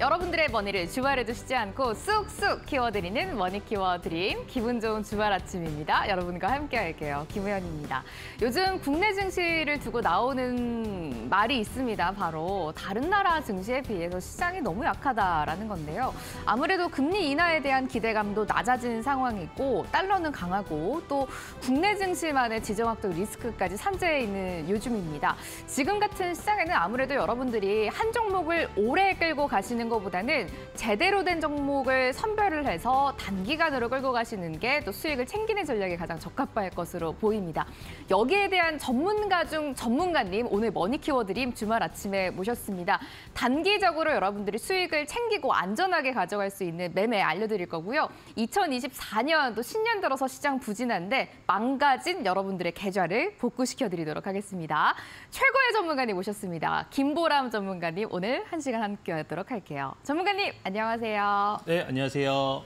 여러분들의 머니를 주말에도 쉬지 않고 쑥쑥 키워드리는 머니 키워 드림 기분 좋은 주말 아침입니다. 여러분과 함께 할게요. 김우현입니다. 요즘 국내 증시를 두고 나오는 말이 있습니다. 바로 다른 나라 증시에 비해서 시장이 너무 약하다라는 건데요. 아무래도 금리 인하에 대한 기대감도 낮아진 상황이고 달러는 강하고 또 국내 증시만의 지정학적 리스크까지 산재해 있는 요즘입니다. 지금 같은 시장에는 아무래도 여러분들이 한 종목을 오래 끌고 가시는 것보다는 제대로 된 종목을 선별을 해서 단기간으로 끌고 가시는 게 또 수익을 챙기는 전략이 가장 적합할 것으로 보입니다. 여기에 대한 전문가 중 전문가님 오늘 머니 키워드림 주말 아침에 모셨습니다. 단기적으로 여러분들이 수익을 챙기고 안전하게 가져갈 수 있는 매매 알려드릴 거고요. 2024년 또 신년 들어서 시장 부진한데 망가진 여러분들의 계좌를 복구시켜드리도록 하겠습니다. 최고의 전문가님 모셨습니다. 김보람 전문가님 오늘 한 시간 함께 하도록 할게요. 전문가님 안녕하세요. 네, 안녕하세요.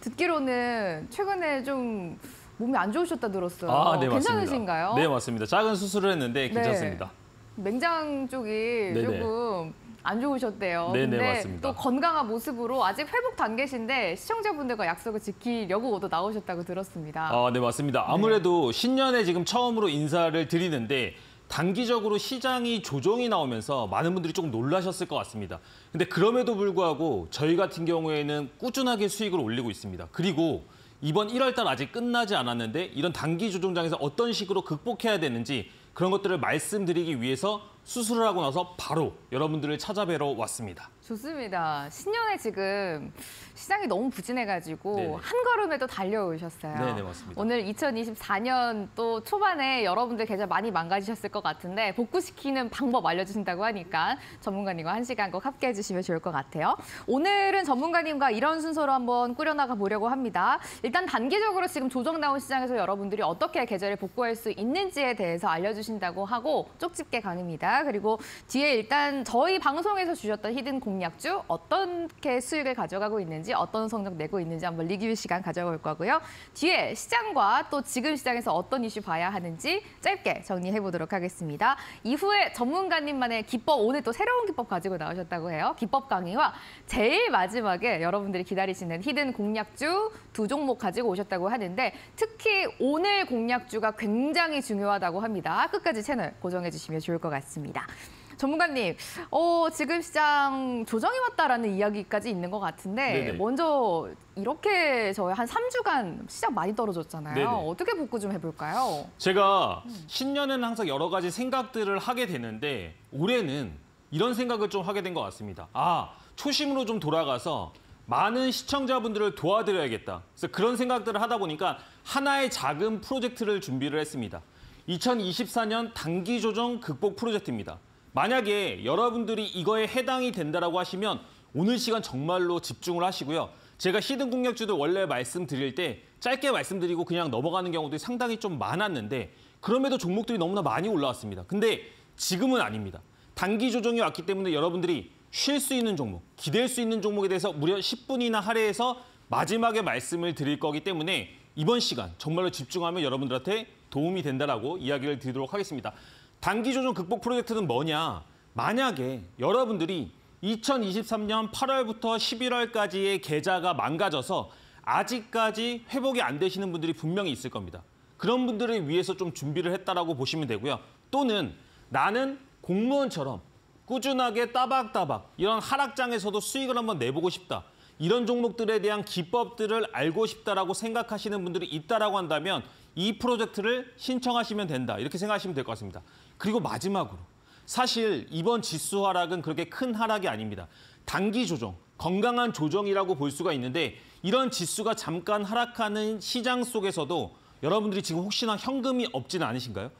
듣기로는 최근에 좀 몸이 안 좋으셨다 들었어요. 아, 네, 괜찮으신가요? 맞습니다. 네, 맞습니다. 작은 수술을 했는데 괜찮습니다. 맹장 쪽이 네네. 조금 안 좋으셨대요. 네네, 근데 맞습니다. 또 건강한 모습으로 아직 회복 단계신데 시청자분들과 약속을 지키려고 또 나오셨다고 들었습니다. 아, 네, 맞습니다. 아무래도 신년에 지금 처음으로 인사를 드리는데 단기적으로 시장이 조정이 나오면서 많은 분들이 조금 놀라셨을 것 같습니다. 근데 그럼에도 불구하고 저희 같은 경우에는 꾸준하게 수익을 올리고 있습니다. 그리고 이번 1월 달 아직 끝나지 않았는데 이런 단기 조정장에서 어떤 식으로 극복해야 되는지 그런 것들을 말씀드리기 위해서 수술을 하고 나서 바로 여러분들을 찾아뵈러 왔습니다. 좋습니다. 신년에 지금 시장이 너무 부진해가지고 네네. 한 걸음에도 달려오셨어요. 네네, 맞습니다. 오늘 2024년 또 초반에 여러분들 계좌 많이 망가지셨을 것 같은데 복구시키는 방법 알려주신다고 하니까 전문가님과 한 시간 꼭 함께 해주시면 좋을 것 같아요. 오늘은 전문가님과 이런 순서로 한번 꾸려나가 보려고 합니다. 일단 단기적으로 지금 조정 나온 시장에서 여러분들이 어떻게 계좌를 복구할 수 있는지에 대해서 알려주신다고 하고 쪽집게 강의입니다. 그리고 뒤에 일단 저희 방송에서 주셨던 히든 공 략주 어떻게 수익을 가져가고 있는지 어떤 성적 내고 있는지 한번 리뷰 시간 가져볼 거고요. 뒤에 시장과 또 지금 시장에서 어떤 이슈 봐야 하는지 짧게 정리해 보도록 하겠습니다. 이후에 전문가님만의 기법 오늘 또 새로운 기법 가지고 나오셨다고 해요. 기법 강의와 제일 마지막에 여러분들이 기다리시는 히든 공략주 두 종목 가지고 오셨다고 하는데 특히 오늘 공략주가 굉장히 중요하다고 합니다. 끝까지 채널 고정해 주시면 좋을 것 같습니다. 전문가님, 어, 지금 시장 조정이 왔다라는 이야기까지 있는 것 같은데 네네. 먼저 이렇게 저희 한 3주간 시장 많이 떨어졌잖아요. 네네. 어떻게 복구 좀 해볼까요? 제가 신년에는 항상 여러 가지 생각들을 하게 되는데 올해는 이런 생각을 좀 하게 된 것 같습니다. 아, 초심으로 좀 돌아가서 많은 시청자분들을 도와드려야겠다. 그래서 그런 생각들을 하다 보니까 하나의 작은 프로젝트를 준비를 했습니다. 2024년 단기 조정 극복 프로젝트입니다. 만약에 여러분들이 이거에 해당이 된다라고 하시면 오늘 시간 정말로 집중을 하시고요. 제가 히든 공략주들 원래 말씀드릴 때 짧게 말씀드리고 그냥 넘어가는 경우들이 상당히 좀 많았는데 그럼에도 종목들이 너무나 많이 올라왔습니다. 근데 지금은 아닙니다. 단기 조정이 왔기 때문에 여러분들이 쉴 수 있는 종목, 기댈 수 있는 종목에 대해서 무려 10분이나 할애해서 마지막에 말씀을 드릴 거기 때문에 이번 시간 정말로 집중하면 여러분들한테 도움이 된다라고 이야기를 드리도록 하겠습니다. 단기 조정 극복 프로젝트는 뭐냐? 만약에 여러분들이 2023년 8월부터 11월까지의 계좌가 망가져서 아직까지 회복이 안 되시는 분들이 분명히 있을 겁니다. 그런 분들을 위해서 좀 준비를 했다라고 보시면 되고요. 또는 나는 공무원처럼 꾸준하게 따박따박 이런 하락장에서도 수익을 한번 내보고 싶다. 이런 종목들에 대한 기법들을 알고 싶다라고 생각하시는 분들이 있다라고 한다면 이 프로젝트를 신청하시면 된다. 이렇게 생각하시면 될 것 같습니다. 그리고 마지막으로 사실 이번 지수 하락은 그렇게 큰 하락이 아닙니다. 단기 조정, 건강한 조정이라고 볼 수가 있는데 이런 지수가 잠깐 하락하는 시장 속에서도 여러분들이 지금 혹시나 현금이 없지는 않으신가요?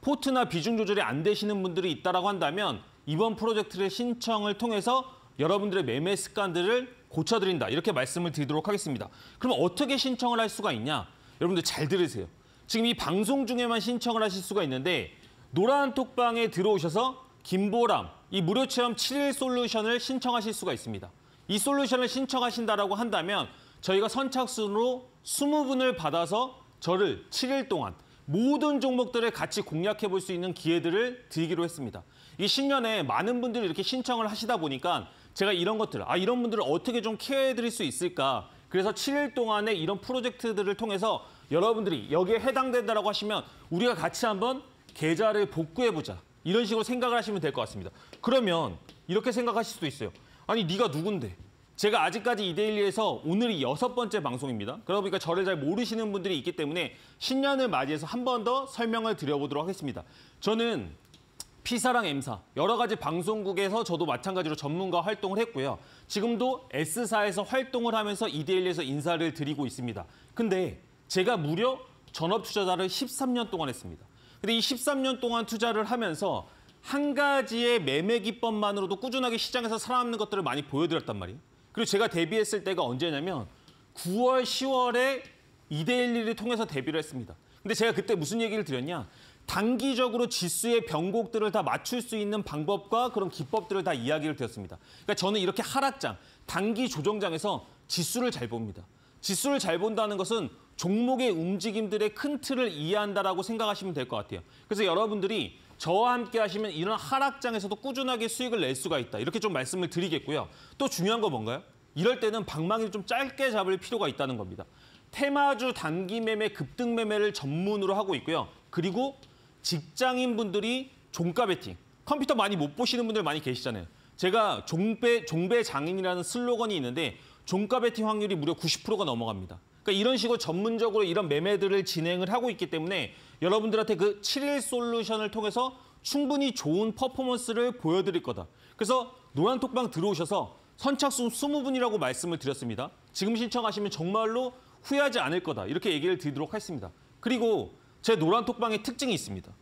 포트나 비중 조절이 안 되시는 분들이 있다라고 한다면 이번 프로젝트를 신청을 통해서 여러분들의 매매 습관들을 고쳐드린다 이렇게 말씀을 드리도록 하겠습니다. 그럼 어떻게 신청을 할 수가 있냐? 여러분들 잘 들으세요. 지금 이 방송 중에만 신청을 하실 수가 있는데 노란 톡방에 들어오셔서 김보람 이 무료 체험 7일 솔루션을 신청하실 수가 있습니다. 이 솔루션을 신청하신다라고 한다면 저희가 선착순으로 20분을 받아서 저를 7일 동안 모든 종목들을 같이 공략해 볼 수 있는 기회들을 드리기로 했습니다. 이 신년에 많은 분들이 이렇게 신청을 하시다 보니까 제가 이런 것들, 아 이런 분들을 어떻게 좀 케어해 드릴 수 있을까? 그래서 7일 동안에 이런 프로젝트들을 통해서 여러분들이 여기에 해당된다라고 하시면 우리가 같이 한번 계좌를 복구해보자. 이런 식으로 생각을 하시면 될 것 같습니다. 그러면 이렇게 생각하실 수도 있어요. 아니 네가 누군데? 제가 아직까지 이데일리에서 오늘이 여섯 번째 방송입니다. 그러다 보니까 저를 잘 모르시는 분들이 있기 때문에 신년을 맞이해서 한 번 더 설명을 드려보도록 하겠습니다. 저는 피사랑 M사 여러 가지 방송국에서 저도 마찬가지로 전문가 활동을 했고요. 지금도 S사에서 활동을 하면서 이데일리에서 인사를 드리고 있습니다. 근데 제가 무려 전업 투자자를 13년 동안 했습니다. 근데 이 13년 동안 투자를 하면서 한 가지의 매매 기법만으로도 꾸준하게 시장에서 살아남는 것들을 많이 보여드렸단 말이에요. 그리고 제가 데뷔했을 때가 언제냐면 9월, 10월에 이데일리를 통해서 데뷔를 했습니다. 근데 제가 그때 무슨 얘기를 드렸냐? 단기적으로 지수의 변곡들을 다 맞출 수 있는 방법과 그런 기법들을 다 이야기를 드렸습니다. 그러니까 저는 이렇게 하락장, 단기 조정장에서 지수를 잘 봅니다. 지수를 잘 본다는 것은 종목의 움직임들의 큰 틀을 이해한다라고 생각하시면 될 것 같아요. 그래서 여러분들이 저와 함께 하시면 이런 하락장에서도 꾸준하게 수익을 낼 수가 있다. 이렇게 좀 말씀을 드리겠고요. 또 중요한 거 뭔가요? 이럴 때는 방망이를 좀 짧게 잡을 필요가 있다는 겁니다. 테마주 단기 매매, 급등 매매를 전문으로 하고 있고요. 그리고 직장인 분들이 종가 베팅, 컴퓨터 많이 못 보시는 분들 많이 계시잖아요. 제가 종배, 종배 장인이라는 슬로건이 있는데 종가 베팅 확률이 무려 90%가 넘어갑니다. 그러니까 이런 식으로 전문적으로 이런 매매들을 진행을 하고 있기 때문에 여러분들한테 그 7일 솔루션을 통해서 충분히 좋은 퍼포먼스를 보여드릴 거다. 그래서 노란톡방 들어오셔서 선착순 20분이라고 말씀을 드렸습니다. 지금 신청하시면 정말로 후회하지 않을 거다. 이렇게 얘기를 드리도록 하겠습니다. 그리고 제 노란톡방의 특징이 있습니다.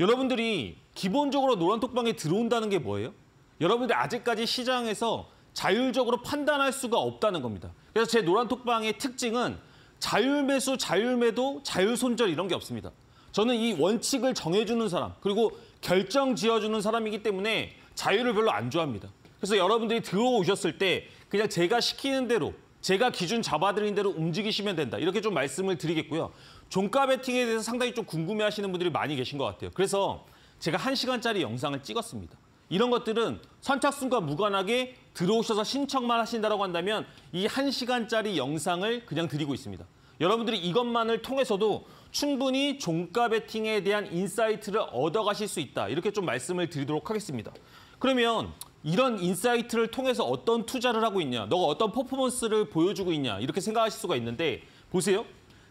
여러분들이 기본적으로 노란톡방에 들어온다는 게 뭐예요? 여러분들이 아직까지 시장에서 자율적으로 판단할 수가 없다는 겁니다. 그래서 제 노란톡방의 특징은 자율매수, 자율매도, 자율손절 이런 게 없습니다. 저는 이 원칙을 정해주는 사람, 그리고 결정 지어주는 사람이기 때문에 자유를 별로 안 좋아합니다. 그래서 여러분들이 들어오셨을 때 그냥 제가 시키는 대로, 제가 기준 잡아드린 대로 움직이시면 된다. 이렇게 좀 말씀을 드리겠고요. 종가 베팅에 대해서 상당히 좀 궁금해하시는 분들이 많이 계신 것 같아요. 그래서 제가 한시간짜리 영상을 찍었습니다. 이런 것들은 선착순과 무관하게 들어오셔서 신청만 하신다고 한다면 이 한시간짜리 영상을 그냥 드리고 있습니다. 여러분들이 이것만을 통해서도 충분히 종가 베팅에 대한 insight를 얻어가실 수 있다. 이렇게 좀 말씀을 드리도록 하겠습니다. 그러면 이런 insight를 통해서 어떤 투자를 하고 있냐, 너가 어떤 퍼포먼스를 보여주고 있냐 이렇게 생각하실 수가 있는데 보세요.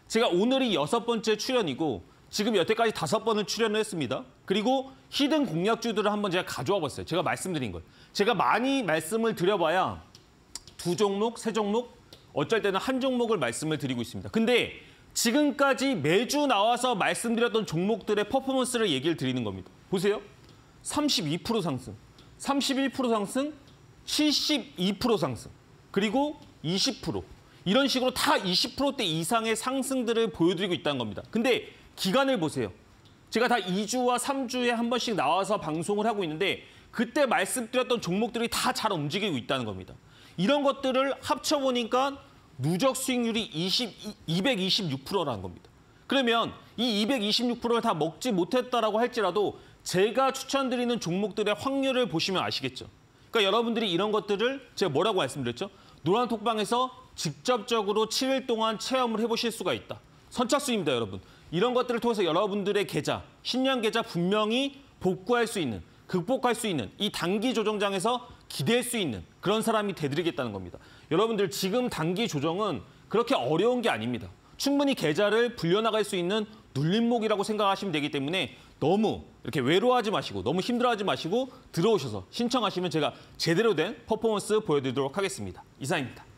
제가 오늘이 여섯 번째 출연이고 지금 여태까지 다섯 번을 출연을 했습니다. 그리고 hidden 공략주들을 한번 제가 가져와 봤어요. 제가 말씀드린 걸. 제가 많이 말씀을 드려봐야 두 종목, 세 종목, 어쩔 때는 한 종목을 말씀을 드리고 있습니다. 근데 지금까지 매주 나와서 말씀드렸던 종목들의 퍼포먼스를 얘기를 드리는 겁니다. 보세요. 32% 상승, 31% 상승, 72% 상승, 그리고 20% 이런 식으로 다 20%대 이상의 상승들을 보여드리고 있다는 겁니다. 근데 기간을 보세요. 제가 다 2주와 3주에 한 번씩 나와서 방송을 하고 있는데 그때 말씀드렸던 종목들이 다 잘 움직이고 있다는 겁니다. 이런 것들을 합쳐보니까 누적 수익률이 20, 226%라는 겁니다. 그러면 이 226%를 다 먹지 못했다라고 할지라도 제가 추천드리는 종목들의 확률을 보시면 아시겠죠. 그러니까 여러분들이 이런 것들을 제가 뭐라고 말씀드렸죠? 노란 톡방에서 직접적으로 7일 동안 체험을 해보실 수가 있다. 선착순입니다, 여러분. 이런 것들을 통해서 여러분들의 계좌, 신년 계좌 분명히 복구할 수 있는, 극복할 수 있는 이 단기 조정장에서 기댈 수 있는 그런 사람이 되드리겠다는 겁니다. 여러분들 지금 단기 조정은 그렇게 어려운 게 아닙니다. 충분히 계좌를 불려나갈 수 있는 눌림목이라고 생각하시면 되기 때문에 너무 이렇게 외로워하지 마시고 너무 힘들어하지 마시고 들어오셔서 신청하시면 제가 제대로 된 퍼포먼스 보여드리도록 하겠습니다. 이상입니다.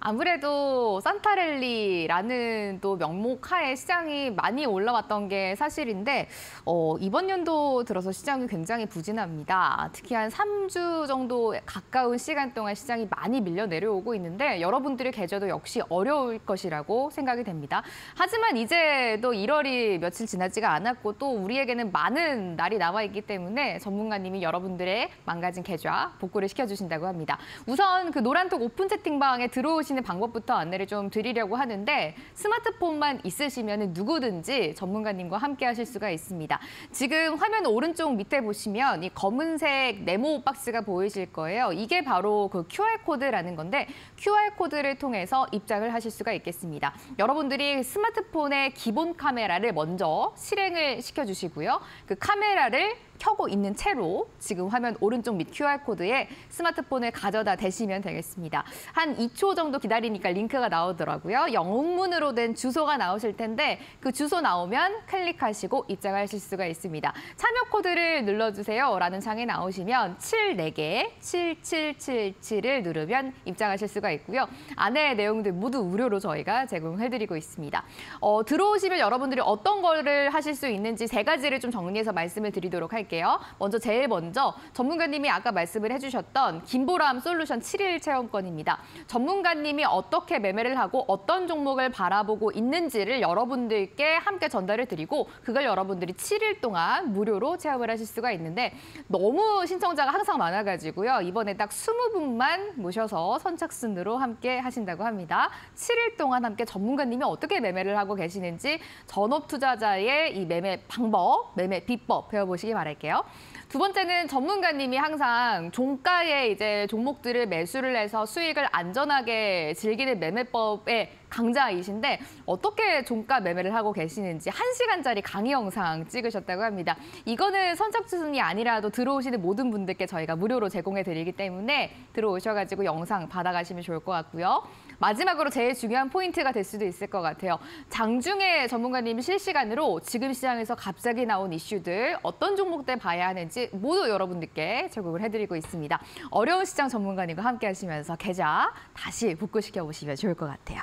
아무래도 산타랠리라는 또 명목 하에 시장이 많이 올라왔던 게 사실인데 어, 이번 연도 들어서 시장이 굉장히 부진합니다. 특히 한 3주 정도 가까운 시간 동안 시장이 많이 밀려 내려오고 있는데 여러분들의 계좌도 역시 어려울 것이라고 생각이 됩니다. 하지만 이제 또 1월이 며칠 지나지가 않았고 또 우리에게는 많은 날이 남아 있기 때문에 전문가님이 여러분들의 망가진 계좌 복구를 시켜주신다고 합니다. 우선 그 노란톡 오픈 채팅방에 들어오시 들어오시는 방법부터 안내를 좀 드리려고 하는데 스마트폰만 있으시면 누구든지 전문가님과 함께 하실 수가 있습니다. 지금 화면 오른쪽 밑에 보시면 이 검은색 네모 박스가 보이실 거예요. 이게 바로 그 QR코드라는 건데 QR코드를 통해서 입장을 하실 수가 있겠습니다. 여러분들이 스마트폰의 기본 카메라를 먼저 실행을 시켜주시고요. 그 카메라를 켜고 있는 채로 지금 화면 오른쪽 밑 QR코드에 스마트폰을 가져다 대시면 되겠습니다. 한 2초 정도 기다리니까 링크가 나오더라고요. 영문으로 된 주소가 나오실 텐데 그 주소 나오면 클릭하시고 입장하실 수가 있습니다. 참여 코드를 눌러주세요 라는 창에 나오시면 74개 7777을 누르면 입장하실 수가 있고요. 안에 내용들 모두 무료로 저희가 제공해드리고 있습니다. 어, 들어오시면 여러분들이 어떤 거를 하실 수 있는지 세 가지를 좀 정리해서 말씀을 드리도록 할게요. 할게요. 먼저 제일 먼저 전문가님이 아까 말씀을 해주셨던 김보람 솔루션 7일 체험권입니다. 전문가님이 어떻게 매매를 하고 어떤 종목을 바라보고 있는지를 여러분들께 함께 전달을 드리고 그걸 여러분들이 7일 동안 무료로 체험을 하실 수가 있는데 너무 신청자가 항상 많아가지고요. 이번에 딱 20분만 모셔서 선착순으로 함께 하신다고 합니다. 7일 동안 함께 전문가님이 어떻게 매매를 하고 계시는지 전업 투자자의 이 매매 방법, 매매 비법 배워보시기 바랄게요. 할게요. 두 번째는 전문가님이 항상 종가에 이제 종목들을 매수를 해서 수익을 안전하게 즐기는 매매법의 강자이신데 어떻게 종가 매매를 하고 계시는지 한시간짜리 강의 영상 찍으셨다고 합니다. 이거는 선착순이 아니라도 들어오시는 모든 분들께 저희가 무료로 제공해 드리기 때문에 들어오셔가지고 영상 받아가시면 좋을 것 같고요. 마지막으로 제일 중요한 포인트가 될 수도 있을 것 같아요. 장중에 전문가님이 실시간으로 지금 시장에서 갑자기 나온 이슈들 어떤 종목들 봐야 하는지 모두 여러분들께 제공을 해드리고 있습니다. 어려운 시장 전문가님과 함께 하시면서 계좌 다시 복구시켜 보시면 좋을 것 같아요.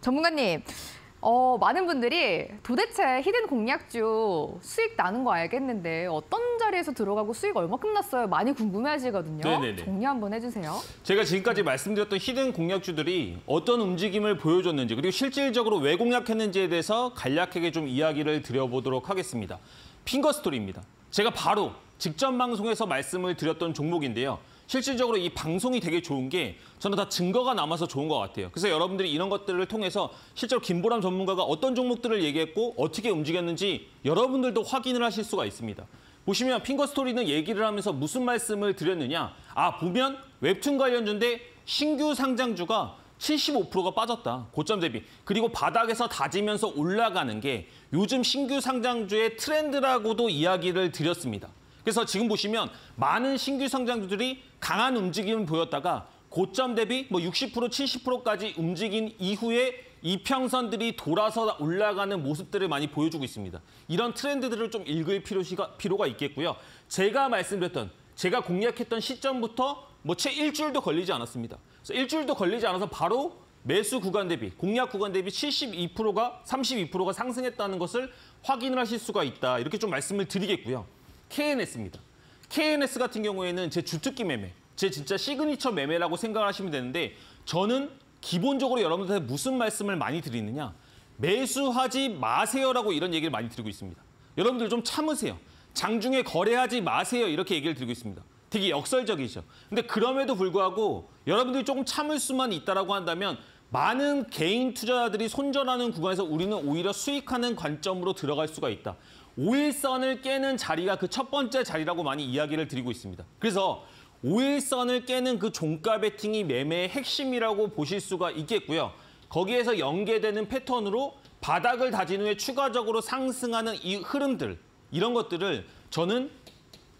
전문가님, 어, 많은 분들이 도대체 hidden 공략주 수익 나는 거 알겠는데 어떤 자리에서 들어가고 수익 얼마큼 났어요? 많이 궁금해하시거든요. 네네네. 정리 한번 해주세요. 제가 지금까지 말씀드렸던 히든 공략주들이 어떤 움직임을 보여줬는지 그리고 실질적으로 왜 공략했는지에 대해서 간략하게 좀 이야기를 드려보도록 하겠습니다. 핑거스토리입니다. 제가 바로 직전 방송에서 말씀을 드렸던 종목인데요. 실질적으로 이 방송이 되게 좋은 게 저는 다 증거가 남아서 좋은 것 같아요. 그래서 여러분들이 이런 것들을 통해서 실제로 김보람 전문가가 어떤 종목들을 얘기했고 어떻게 움직였는지 여러분들도 확인을 하실 수가 있습니다. 보시면 핑거스토리는 얘기를 하면서 무슨 말씀을 드렸느냐. 아, 보면 웹툰 관련주인데 신규 상장주가 75%가 빠졌다. 고점 대비. 그리고 바닥에서 다지면서 올라가는 게 요즘 신규 상장주의 트렌드라고도 이야기를 드렸습니다. 그래서 지금 보시면 많은 신규 상장주들이 강한 움직임을 보였다가 고점 대비 뭐 60% 70%까지 움직인 이후에 이평선들이 돌아서 올라가는 모습들을 많이 보여주고 있습니다. 이런 트렌드들을 좀 읽을 필요가 있겠고요. 제가 말씀드렸던 제가 공략했던 시점부터 뭐 채 일주일도 걸리지 않았습니다. 그래서 일주일도 걸리지 않아서 바로 매수 구간 대비, 공략 구간 대비 72%가 32%가 상승했다는 것을 확인을 하실 수가 있다. 이렇게 좀 말씀을 드리겠고요. KNS입니다. KNS 같은 경우에는 제 주특기 매매, 제 진짜 시그니처 매매라고 생각을 하시면 되는데 저는 기본적으로 여러분들한테 무슨 말씀을 많이 드리느냐 매수하지 마세요라고 이런 얘기를 많이 드리고 있습니다. 여러분들 좀 참으세요. 장중에 거래하지 마세요 이렇게 얘기를 드리고 있습니다. 되게 역설적이죠. 근데 그럼에도 불구하고 여러분들이 조금 참을 수만 있다라고 한다면 많은 개인 투자자들이 손절하는 구간에서 우리는 오히려 수익하는 관점으로 들어갈 수가 있다. 5일선을 깨는 자리가 그 첫 번째 자리라고 많이 이야기를 드리고 있습니다. 그래서 5일선을 깨는 그 종가 베팅이 매매의 핵심이라고 보실 수가 있겠고요. 거기에서 연계되는 패턴으로 바닥을 다진 후에 추가적으로 상승하는 이 흐름들, 이런 것들을 저는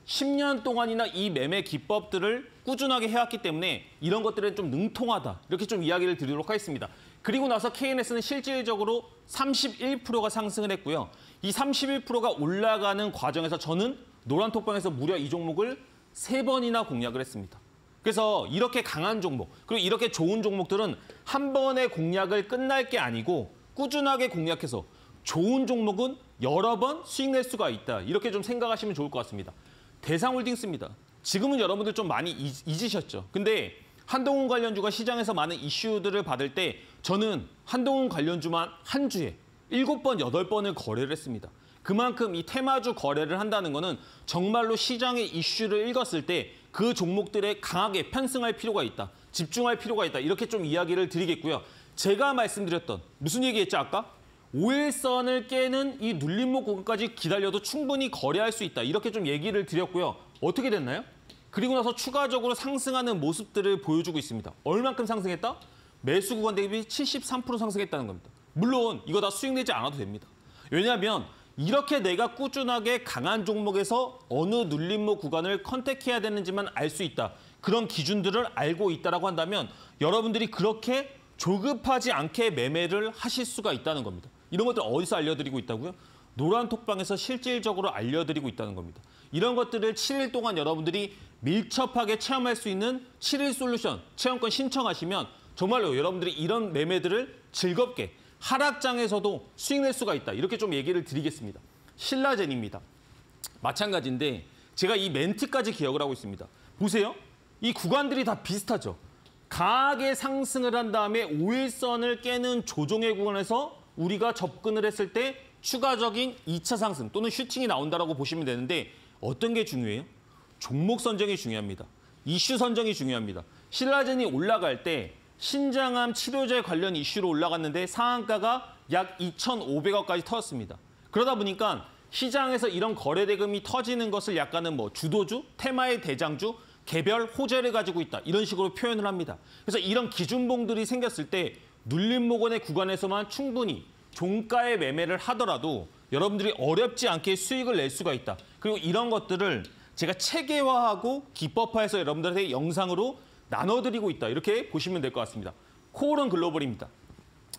10년 동안이나 이 매매 기법들을 꾸준하게 해왔기 때문에 이런 것들은 좀 능통하다. 이렇게 좀 이야기를 드리도록 하겠습니다. 그리고 나서 KNS는 실질적으로 31%가 상승을 했고요. 이 31%가 올라가는 과정에서 저는 노란톡방에서 무려 이 종목을 세 번이나 공략을 했습니다. 그래서 이렇게 강한 종목, 그리고 이렇게 좋은 종목들은 한 번의 공략을 끝날 게 아니고 꾸준하게 공략해서 좋은 종목은 여러 번 수익 낼 수가 있다. 이렇게 좀 생각하시면 좋을 것 같습니다. 대상홀딩스입니다. 지금은 여러분들 좀 많이 잊으셨죠. 근데 한동훈 관련주가 시장에서 많은 이슈들을 받을 때 저는 한동훈 관련주만 한 주에 일곱 번 여덟 번을 거래를 했습니다. 그만큼 이 테마주 거래를 한다는 것은 정말로 시장의 이슈를 읽었을 때 그 종목들에 강하게 편승할 필요가 있다. 집중할 필요가 있다. 이렇게 좀 이야기를 드리겠고요. 제가 말씀드렸던 무슨 얘기했죠 아까? 5일선을 깨는 이 눌림목 구간까지 기다려도 충분히 거래할 수 있다. 이렇게 좀 얘기를 드렸고요. 어떻게 됐나요? 그리고 나서 추가적으로 상승하는 모습들을 보여주고 있습니다. 얼만큼 상승했다? 매수 구간 대비 73% 상승했다는 겁니다. 물론 이거 다 수익 내지 않아도 됩니다. 왜냐하면 이렇게 내가 꾸준하게 강한 종목에서 어느 눌림목 구간을 컨택해야 되는지만 알 수 있다. 그런 기준들을 알고 있다라고 한다면 여러분들이 그렇게 조급하지 않게 매매를 하실 수가 있다는 겁니다. 이런 것들 어디서 알려드리고 있다고요? 노란 톡방에서 실질적으로 알려드리고 있다는 겁니다. 이런 것들을 7일 동안 여러분들이 밀접하게 체험할 수 있는 7일 솔루션 체험권 신청하시면 정말로 여러분들이 이런 매매들을 즐겁게 하락장에서도 수익 낼 수가 있다. 이렇게 좀 얘기를 드리겠습니다. 신라젠입니다. 마찬가지인데 제가 이 멘트까지 기억을 하고 있습니다. 보세요. 이 구간들이 다 비슷하죠. 강하게 상승을 한 다음에 5일선을 깨는 조정의 구간에서 우리가 접근을 했을 때 추가적인 2차 상승 또는 슈팅이 나온다라고 보시면 되는데 어떤 게 중요해요? 종목 선정이 중요합니다. 이슈 선정이 중요합니다. 신라젠이 올라갈 때 신장암 치료제 관련 이슈로 올라갔는데 상한가가 약 2,500억까지 터졌습니다. 그러다 보니까 시장에서 이런 거래 대금이 터지는 것을 약간은 뭐 주도주, 테마의 대장주, 개별 호재를 가지고 있다. 이런 식으로 표현을 합니다. 그래서 이런 기준봉들이 생겼을 때 눌림목원의 구간에서만 충분히 종가의 매매를 하더라도 여러분들이 어렵지 않게 수익을 낼 수가 있다. 그리고 이런 것들을 제가 체계화하고 기법화해서 여러분들한테 영상으로 나눠드리고 있다. 이렇게 보시면 될 것 같습니다. 코올은 글로벌입니다.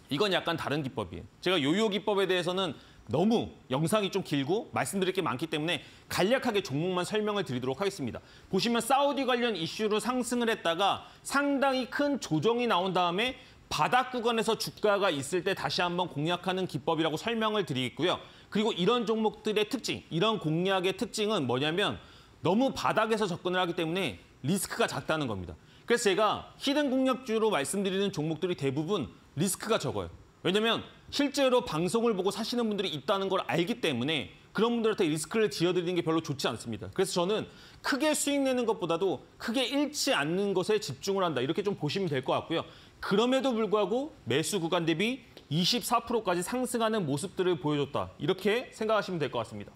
이건 약간 다른 기법이에요. 제가 요요 기법에 대해서는 너무 영상이 좀 길고 말씀드릴 게 많기 때문에 간략하게 종목만 설명을 드리도록 하겠습니다. 보시면 사우디 관련 이슈로 상승을 했다가 상당히 큰 조정이 나온 다음에 바닥 구간에서 주가가 있을 때 다시 한번 공략하는 기법이라고 설명을 드리겠고요. 그리고 이런 종목들의 특징, 이런 공략의 특징은 뭐냐면 너무 바닥에서 접근을 하기 때문에 리스크가 작다는 겁니다. 그래서 제가 히든 공략주로 말씀드리는 종목들이 대부분 리스크가 적어요. 왜냐면 실제로 방송을 보고 사시는 분들이 있다는 걸 알기 때문에 그런 분들한테 리스크를 지어드리는 게 별로 좋지 않습니다. 그래서 저는 크게 수익 내는 것보다도 크게 잃지 않는 것에 집중을 한다. 이렇게 좀 보시면 될 것 같고요. 그럼에도 불구하고 매수 구간 대비 24%까지 상승하는 모습들을 보여줬다. 이렇게 생각하시면 될 것 같습니다.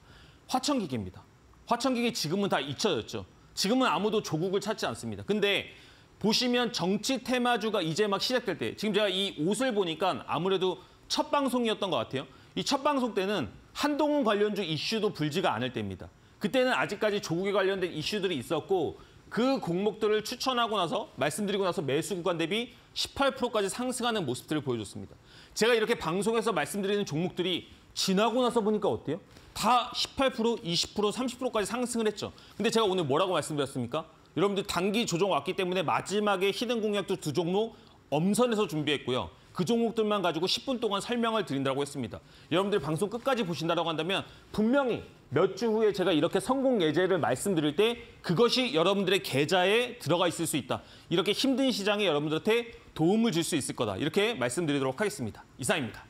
화천기계입니다. 화천기계 지금은 다 잊혀졌죠. 지금은 아무도 조국을 찾지 않습니다. 근데 보시면 정치 테마주가 이제 막 시작될 때 지금 제가 이 옷을 보니까 아무래도 첫 방송이었던 것 같아요. 이 첫 방송 때는 한동훈 관련주 이슈도 불지가 않을 때입니다. 그때는 아직까지 조국에 관련된 이슈들이 있었고 그 공목들을 추천하고 나서 말씀드리고 나서 매수 구간 대비 18%까지 상승하는 모습들을 보여줬습니다. 제가 이렇게 방송에서 말씀드리는 종목들이 지나고 나서 보니까 어때요? 다 18%, 20%, 30%까지 상승을 했죠. 근데 제가 오늘 뭐라고 말씀드렸습니까? 여러분들 단기 조정 왔기 때문에 마지막에 히든 공략도 두 종목 엄선해서 준비했고요. 그 종목들만 가지고 10분 동안 설명을 드린다고 했습니다. 여러분들 방송 끝까지 보신다고 한다면 분명히 몇 주 후에 제가 이렇게 성공 예제를 말씀드릴 때 그것이 여러분들의 계좌에 들어가 있을 수 있다. 이렇게 힘든 시장에 여러분들한테 도움을 줄 수 있을 거다. 이렇게 말씀드리도록 하겠습니다. 이상입니다.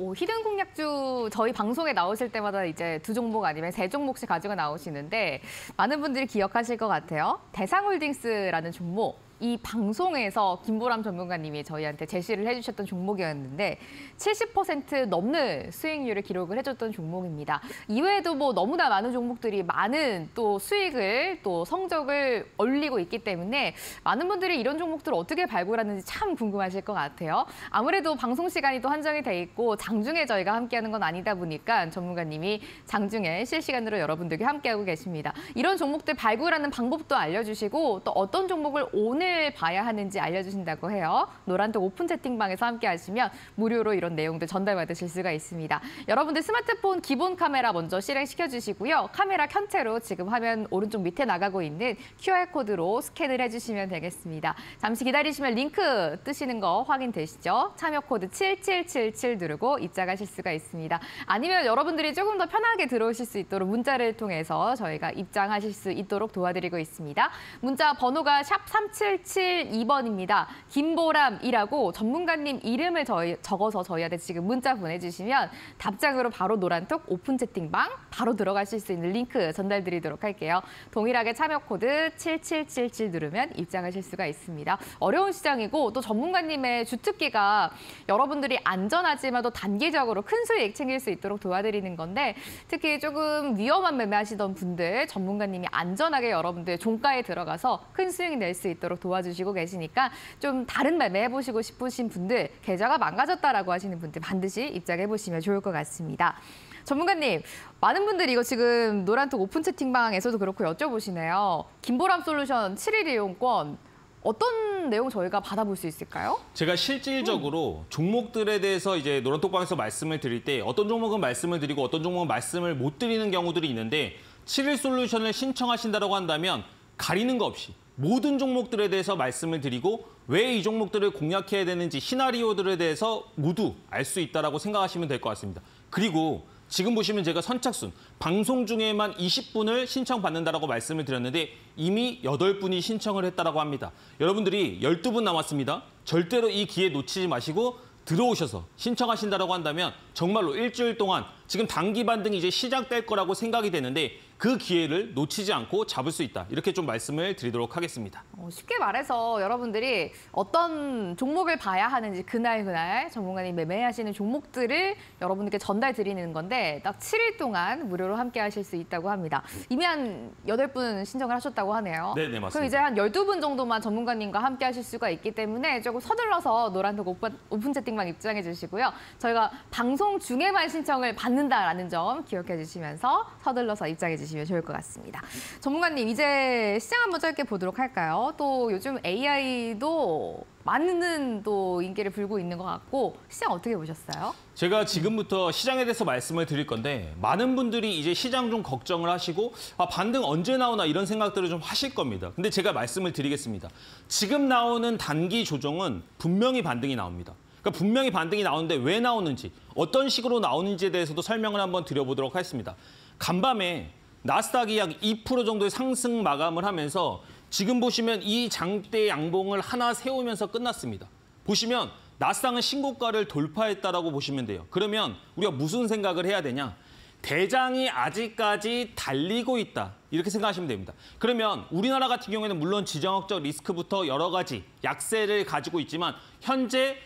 오, 히든 공략주 저희 방송에 나오실 때마다 이제 두 종목 아니면 세 종목씩 가지고 나오시는데 많은 분들이 기억하실 것 같아요. 대상홀딩스라는 종목. 이 방송에서 김보람 전문가님이 저희한테 제시를 해주셨던 종목이었는데 70% 넘는 수익률을 기록을 해줬던 종목입니다. 이외에도 뭐 너무나 많은 종목들이 많은 또 수익을 또 성적을 올리고 있기 때문에 많은 분들이 이런 종목들을 어떻게 발굴하는지 참 궁금하실 것 같아요. 아무래도 방송 시간이 또 한정이 돼 있고 장중에 저희가 함께하는 건 아니다 보니까 전문가님이 장중에 실시간으로 여러분들께 함께하고 계십니다. 이런 종목들 발굴하는 방법도 알려주시고 또 어떤 종목을 오늘 봐야 하는지 알려주신다고 해요. 노란톡 오픈 채팅방에서 함께 하시면 무료로 이런 내용들 전달받으실 수가 있습니다. 여러분들 스마트폰 기본 카메라 먼저 실행시켜 주시고요. 카메라 켠 채로 지금 화면 오른쪽 밑에 나가고 있는 QR코드로 스캔을 해주시면 되겠습니다. 잠시 기다리시면 링크 뜨시는 거 확인되시죠? 참여 코드 7777 누르고 입장하실 수가 있습니다. 아니면 여러분들이 조금 더 편하게 들어오실 수 있도록 문자를 통해서 저희가 입장하실 수 있도록 도와드리고 있습니다. 문자 번호가 샵 37 772번입니다. 김보람이라고 전문가님 이름을 저희, 적어서 저희한테 지금 문자 보내주시면 답장으로 바로 노란톡 오픈 채팅방 바로 들어가실 수 있는 링크 전달드리도록 할게요. 동일하게 참여 코드 7777 누르면 입장하실 수가 있습니다. 어려운 시장이고 또 전문가님의 주특기가 여러분들이 안전하지만 또 단기적으로 큰 수익 챙길 수 있도록 도와드리는 건데 특히 조금 위험한 매매하시던 분들 전문가님이 안전하게 여러분들 종가에 들어가서 큰 수익 낼 수 있도록 도와 주시고 계시니까 좀 다른 매매 해보시고 싶으신 분들 계좌가 망가졌다라고 하시는 분들 반드시 입장해 보시면 좋을 것 같습니다. 전문가님, 많은 분들이 이거 지금 노란톡 오픈 채팅방에서도 그렇고 여쭤보시네요. 김보람 솔루션 7일 이용권 어떤 내용 저희가 받아볼 수 있을까요? 제가 실질적으로 종목들에 대해서 이제 노란톡방에서 말씀을 드릴 때 어떤 종목은 말씀을 드리고 어떤 종목은 말씀을 못 드리는 경우들이 있는데 7일 솔루션을 신청하신다고 한다면 가리는 거 없이 모든 종목들에 대해서 말씀을 드리고 왜 이 종목들을 공략해야 되는지 시나리오들에 대해서 모두 알 수 있다라고 생각하시면 될 것 같습니다. 그리고 지금 보시면 제가 선착순 방송 중에만 20분을 신청받는다라고 말씀을 드렸는데 이미 8분이 신청을 했다라고 합니다. 여러분들이 12분 남았습니다. 절대로 이 기회 놓치지 마시고 들어오셔서 신청하신다라고 한다면 정말로 일주일 동안 지금 단기 반등이 이제 시작될 거라고 생각이 되는데 그 기회를 놓치지 않고 잡을 수 있다. 이렇게 좀 말씀을 드리도록 하겠습니다. 어, 쉽게 말해서 여러분들이 어떤 종목을 봐야 하는지 그날 그날 전문가님 매매하시는 종목들을 여러분들께 전달 드리는 건데 딱 7일 동안 무료로 함께 하실 수 있다고 합니다. 이미 한 8분 신청을 하셨다고 하네요. 네, 네, 맞습니다. 그럼 이제 한 12분 정도만 전문가님과 함께 하실 수가 있기 때문에 조금 서둘러서 노란톡 오픈, 오픈 채팅방 입장해 주시고요. 저희가 방송 중에만 신청을 받는다라는 점 기억해 주시면서 서둘러서 입장해 주시면 좋을 것 같습니다. 전문가님 이제 시장 한번 짧게 보도록 할까요? 또 요즘 AI도 많은 또 인기를 불고 있는 것 같고 시장 어떻게 보셨어요? 제가 지금부터 시장에 대해서 말씀을 드릴 건데 많은 분들이 이제 시장 좀 걱정을 하시고 아, 반등 언제 나오나 이런 생각들을 좀 하실 겁니다. 근데 제가 말씀을 드리겠습니다. 지금 나오는 단기 조정은 분명히 반등이 나옵니다. 그러니까 분명히 반등이 나오는데 왜 나오는지 어떤 식으로 나오는지에 대해서도 설명을 한번 드려보도록 하겠습니다. 간밤에 나스닥이 약 2% 정도의 상승 마감을 하면서 지금 보시면 이 장대 양봉을 하나 세우면서 끝났습니다. 보시면 나스닥은 신고가를 돌파했다라고 보시면 돼요. 그러면 우리가 무슨 생각을 해야 되냐? 대장이 아직까지 달리고 있다. 이렇게 생각하시면 됩니다. 그러면 우리나라 같은 경우에는 물론 지정학적 리스크부터 여러 가지 약세를 가지고 있지만 현재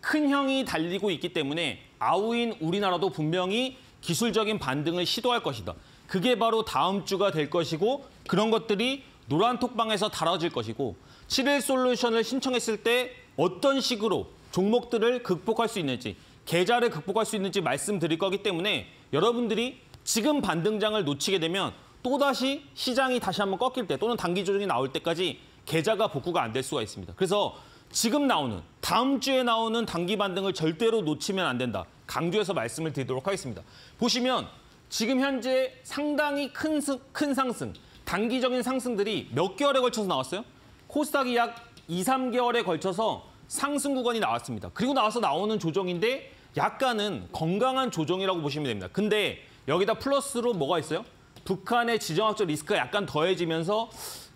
큰 형이 달리고 있기 때문에 아우인 우리나라도 분명히 기술적인 반등을 시도할 것이다. 그게 바로 다음 주가 될 것이고 그런 것들이 노란톡방에서 다뤄질 것이고 7일 솔루션을 신청했을 때 어떤 식으로 종목들을 극복할 수 있는지 계좌를 극복할 수 있는지 말씀드릴 거기 때문에 여러분들이 지금 반등장을 놓치게 되면 또다시 시장이 다시 한번 꺾일 때 또는 단기 조정이 나올 때까지 계좌가 복구가 안 될 수가 있습니다. 그래서 지금 나오는 다음 주에 나오는 단기 반등을 절대로 놓치면 안 된다. 강조해서 말씀을 드리도록 하겠습니다. 보시면 지금 현재 상당히 큰, 스- 큰 상승, 단기적인 상승들이 몇 개월에 걸쳐서 나왔어요? 코스닥이 약 2, 3개월에 걸쳐서 상승 구간이 나왔습니다. 그리고 나와서 나오는 조정인데 약간은 건강한 조정이라고 보시면 됩니다. 근데 여기다 플러스로 뭐가 있어요? 북한의 지정학적 리스크가 약간 더해지면서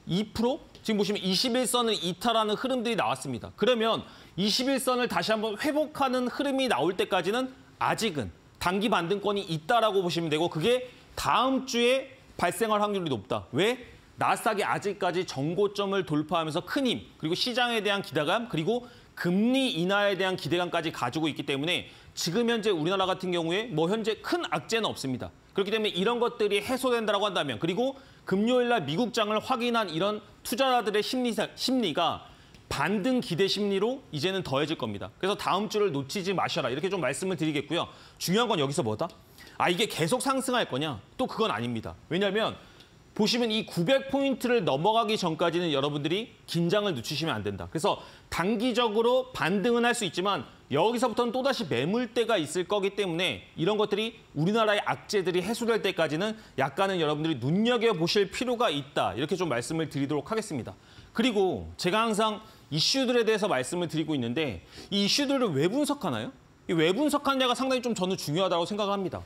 2%? 지금 보시면 21선을 이탈하는 흐름들이 나왔습니다. 그러면 21선을 다시 한번 회복하는 흐름이 나올 때까지는 아직은 단기 반등권이 있다라고 보시면 되고 그게 다음 주에 발생할 확률이 높다. 왜? 나스닥이 아직까지 정고점을 돌파하면서 큰 힘, 그리고 시장에 대한 기대감, 그리고 금리 인하에 대한 기대감까지 가지고 있기 때문에 지금 현재 우리나라 같은 경우에 뭐 현재 큰 악재는 없습니다. 그렇기 때문에 이런 것들이 해소된다고 한다면 그리고 금요일 날 미국장을 확인한 이런 투자자들의 심리, 심리가 반등 기대 심리로 이제는 더해질 겁니다. 그래서 다음 주를 놓치지 마셔라. 이렇게 좀 말씀을 드리겠고요. 중요한 건 여기서 뭐다? 아, 이게 계속 상승할 거냐? 또 그건 아닙니다. 왜냐하면 보시면 이 900포인트를 넘어가기 전까지는 여러분들이 긴장을 늦추시면 안 된다. 그래서 단기적으로 반등은 할 수 있지만 여기서부터는 또다시 매물대가 있을 거기 때문에 이런 것들이 우리나라의 악재들이 해소될 때까지는 약간은 여러분들이 눈여겨보실 필요가 있다. 이렇게 좀 말씀을 드리도록 하겠습니다. 그리고 제가 항상 이슈들에 대해서 말씀을 드리고 있는데 이 이슈들을 왜 분석하나요? 이왜 분석하느냐가 상당히 좀 저는 중요하다고 생각을 합니다.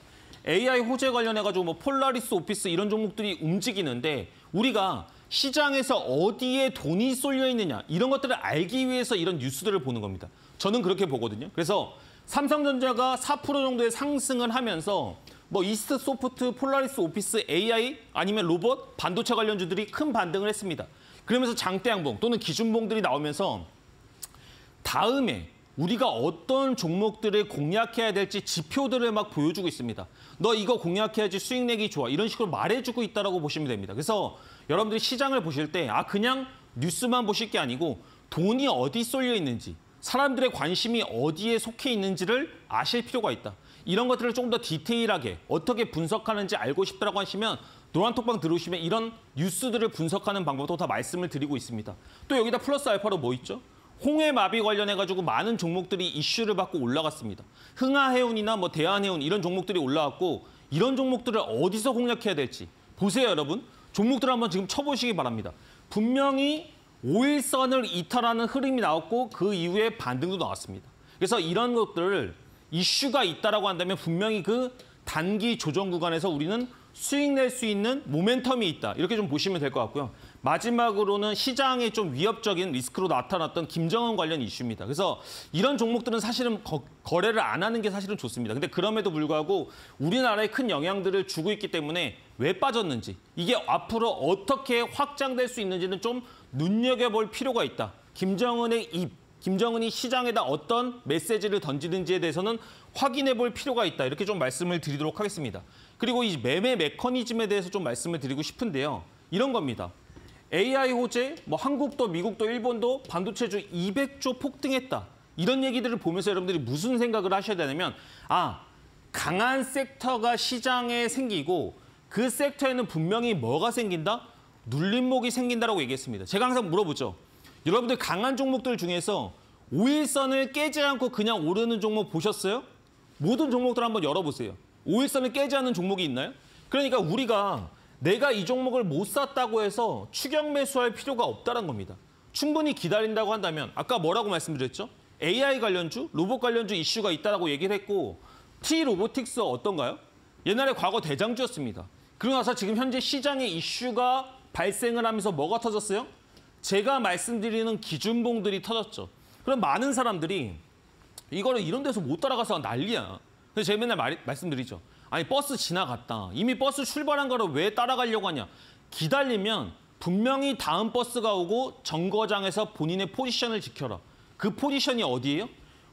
AI 호재 관련해가지고 뭐 폴라리스 오피스 이런 종목들이 움직이는데 우리가 시장에서 어디에 돈이 쏠려 있느냐 이런 것들을 알기 위해서 이런 뉴스들을 보는 겁니다. 저는 그렇게 보거든요. 그래서 삼성전자가 4% 정도의 상승을 하면서 뭐 이스트 소프트, 폴라리스 오피스, AI 아니면 로봇, 반도체 관련주들이 큰 반등을 했습니다. 그러면서 장대 양봉 또는 기준봉들이 나오면서 다음에 우리가 어떤 종목들을 공략해야 될지 지표들을 막 보여주고 있습니다. 너 이거 공략해야지 수익 내기 좋아. 이런 식으로 말해주고 있다라고 보시면 됩니다. 그래서 여러분들이 시장을 보실 때 아 그냥 뉴스만 보실 게 아니고 돈이 어디 쏠려 있는지 사람들의 관심이 어디에 속해 있는지를 아실 필요가 있다. 이런 것들을 조금 더 디테일하게 어떻게 분석하는지 알고 싶다고 하시면 노란톡방 들어오시면 이런 뉴스들을 분석하는 방법도 다 말씀을 드리고 있습니다. 또 여기다 플러스 알파로 뭐 있죠? 홍해 마비 관련해 가지고 많은 종목들이 이슈를 받고 올라갔습니다. 흥하해운이나 뭐 대한해운 이런 종목들이 올라왔고 이런 종목들을 어디서 공략해야 될지 보세요 여러분. 종목들을 한번 지금 쳐보시기 바랍니다. 분명히 5일선을 이탈하는 흐름이 나왔고 그 이후에 반등도 나왔습니다. 그래서 이런 것들을 이슈가 있다라고 한다면 분명히 그 단기 조정 구간에서 우리는 수익 낼 수 있는 모멘텀이 있다. 이렇게 좀 보시면 될 것 같고요. 마지막으로는 시장에 좀 위협적인 리스크로 나타났던 김정은 관련 이슈입니다. 그래서 이런 종목들은 사실은 거, 거래를 안 하는 게 사실은 좋습니다. 근데 그럼에도 불구하고 우리나라에 큰 영향들을 주고 있기 때문에 왜 빠졌는지 이게 앞으로 어떻게 확장될 수 있는지는 좀 눈여겨볼 필요가 있다. 김정은의 입, 김정은이 시장에다 어떤 메시지를 던지는지에 대해서는 확인해 볼 필요가 있다. 이렇게 좀 말씀을 드리도록 하겠습니다. 그리고 이 매매 메커니즘에 대해서 좀 말씀을 드리고 싶은데요. 이런 겁니다. AI 호재, 뭐 한국도 미국도 일본도 반도체주 200조 폭등했다. 이런 얘기들을 보면서 여러분들이 무슨 생각을 하셔야 되냐면 아, 강한 섹터가 시장에 생기고 그 섹터에는 분명히 뭐가 생긴다? 눌림목이 생긴다라고 얘기했습니다. 제가 항상 물어보죠. 여러분들 강한 종목들 중에서 5일선을 깨지 않고 그냥 오르는 종목 보셨어요? 모든 종목들 한번 열어보세요. 5일선을 깨지 않는 종목이 있나요? 그러니까 우리가 내가 이 종목을 못 샀다고 해서 추격 매수할 필요가 없다는 겁니다. 충분히 기다린다고 한다면 아까 뭐라고 말씀드렸죠? AI 관련주, 로봇 관련주 이슈가 있다고 얘기를 했고 T 로보틱스 어떤가요? 옛날에 과거 대장주였습니다. 그러고 나서 지금 현재 시장에 이슈가 발생을 하면서 뭐가 터졌어요? 제가 말씀드리는 기준봉들이 터졌죠. 그럼 많은 사람들이 이거를 이런 데서 못 따라가서 난리야. 그래서 제가 맨날 말, 말씀드리죠. 아니 버스 지나갔다. 이미 버스 출발한 거를 왜 따라가려고 하냐. 기다리면 분명히 다음 버스가 오고 정거장에서 본인의 포지션을 지켜라. 그 포지션이 어디예요?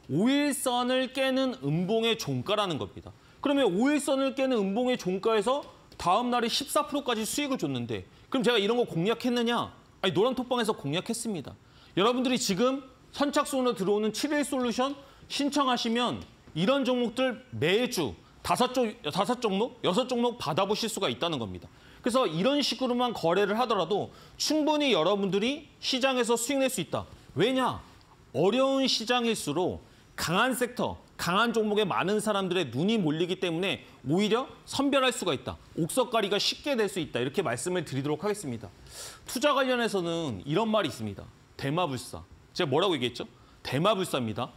5일선을 깨는 음봉의 종가라는 겁니다. 그러면 5일선을 깨는 음봉의 종가에서 다음 날에 14%까지 수익을 줬는데 그럼 제가 이런 거 공략했느냐? 아니 노란 톡방에서 공략했습니다. 여러분들이 지금 선착순으로 들어오는 7일 솔루션 신청하시면 이런 종목들 매주 다섯 종목, 여섯 종목 받아보실 수가 있다는 겁니다. 그래서 이런 식으로만 거래를 하더라도 충분히 여러분들이 시장에서 수익 낼 수 있다. 왜냐? 어려운 시장일수록 강한 섹터, 강한 종목에 많은 사람들의 눈이 몰리기 때문에 오히려 선별할 수가 있다. 옥석가리가 쉽게 될 수 있다. 이렇게 말씀을 드리도록 하겠습니다. 투자 관련해서는 이런 말이 있습니다. 대마불사. 제가 뭐라고 얘기했죠? 대마불사입니다.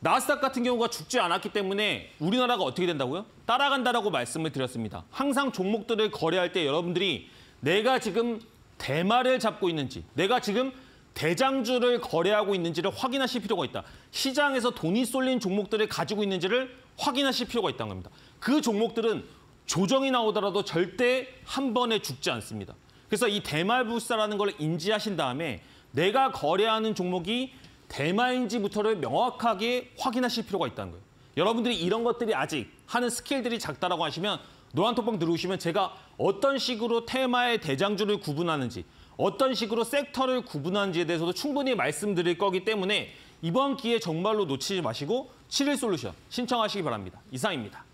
나스닥 같은 경우가 죽지 않았기 때문에 우리나라가 어떻게 된다고요? 따라간다라고 말씀을 드렸습니다. 항상 종목들을 거래할 때 여러분들이 내가 지금 대마를 잡고 있는지, 내가 지금 대장주를 거래하고 있는지를 확인하실 필요가 있다. 시장에서 돈이 쏠린 종목들을 가지고 있는지를 확인하실 필요가 있다는 겁니다. 그 종목들은 조정이 나오더라도 절대 한 번에 죽지 않습니다. 그래서 이 대말불사라는 걸 인지하신 다음에 내가 거래하는 종목이 대마인지부터를 명확하게 확인하실 필요가 있다는 거예요. 여러분들이 이런 것들이 아직 하는 스킬들이 작다라고 하시면 노란톡방 들어오시면 제가 어떤 식으로 테마의 대장주를 구분하는지 어떤 식으로 섹터를 구분하는지에 대해서도 충분히 말씀드릴 거기 때문에 이번 기회 정말로 놓치지 마시고 7일 솔루션 신청하시기 바랍니다. 이상입니다.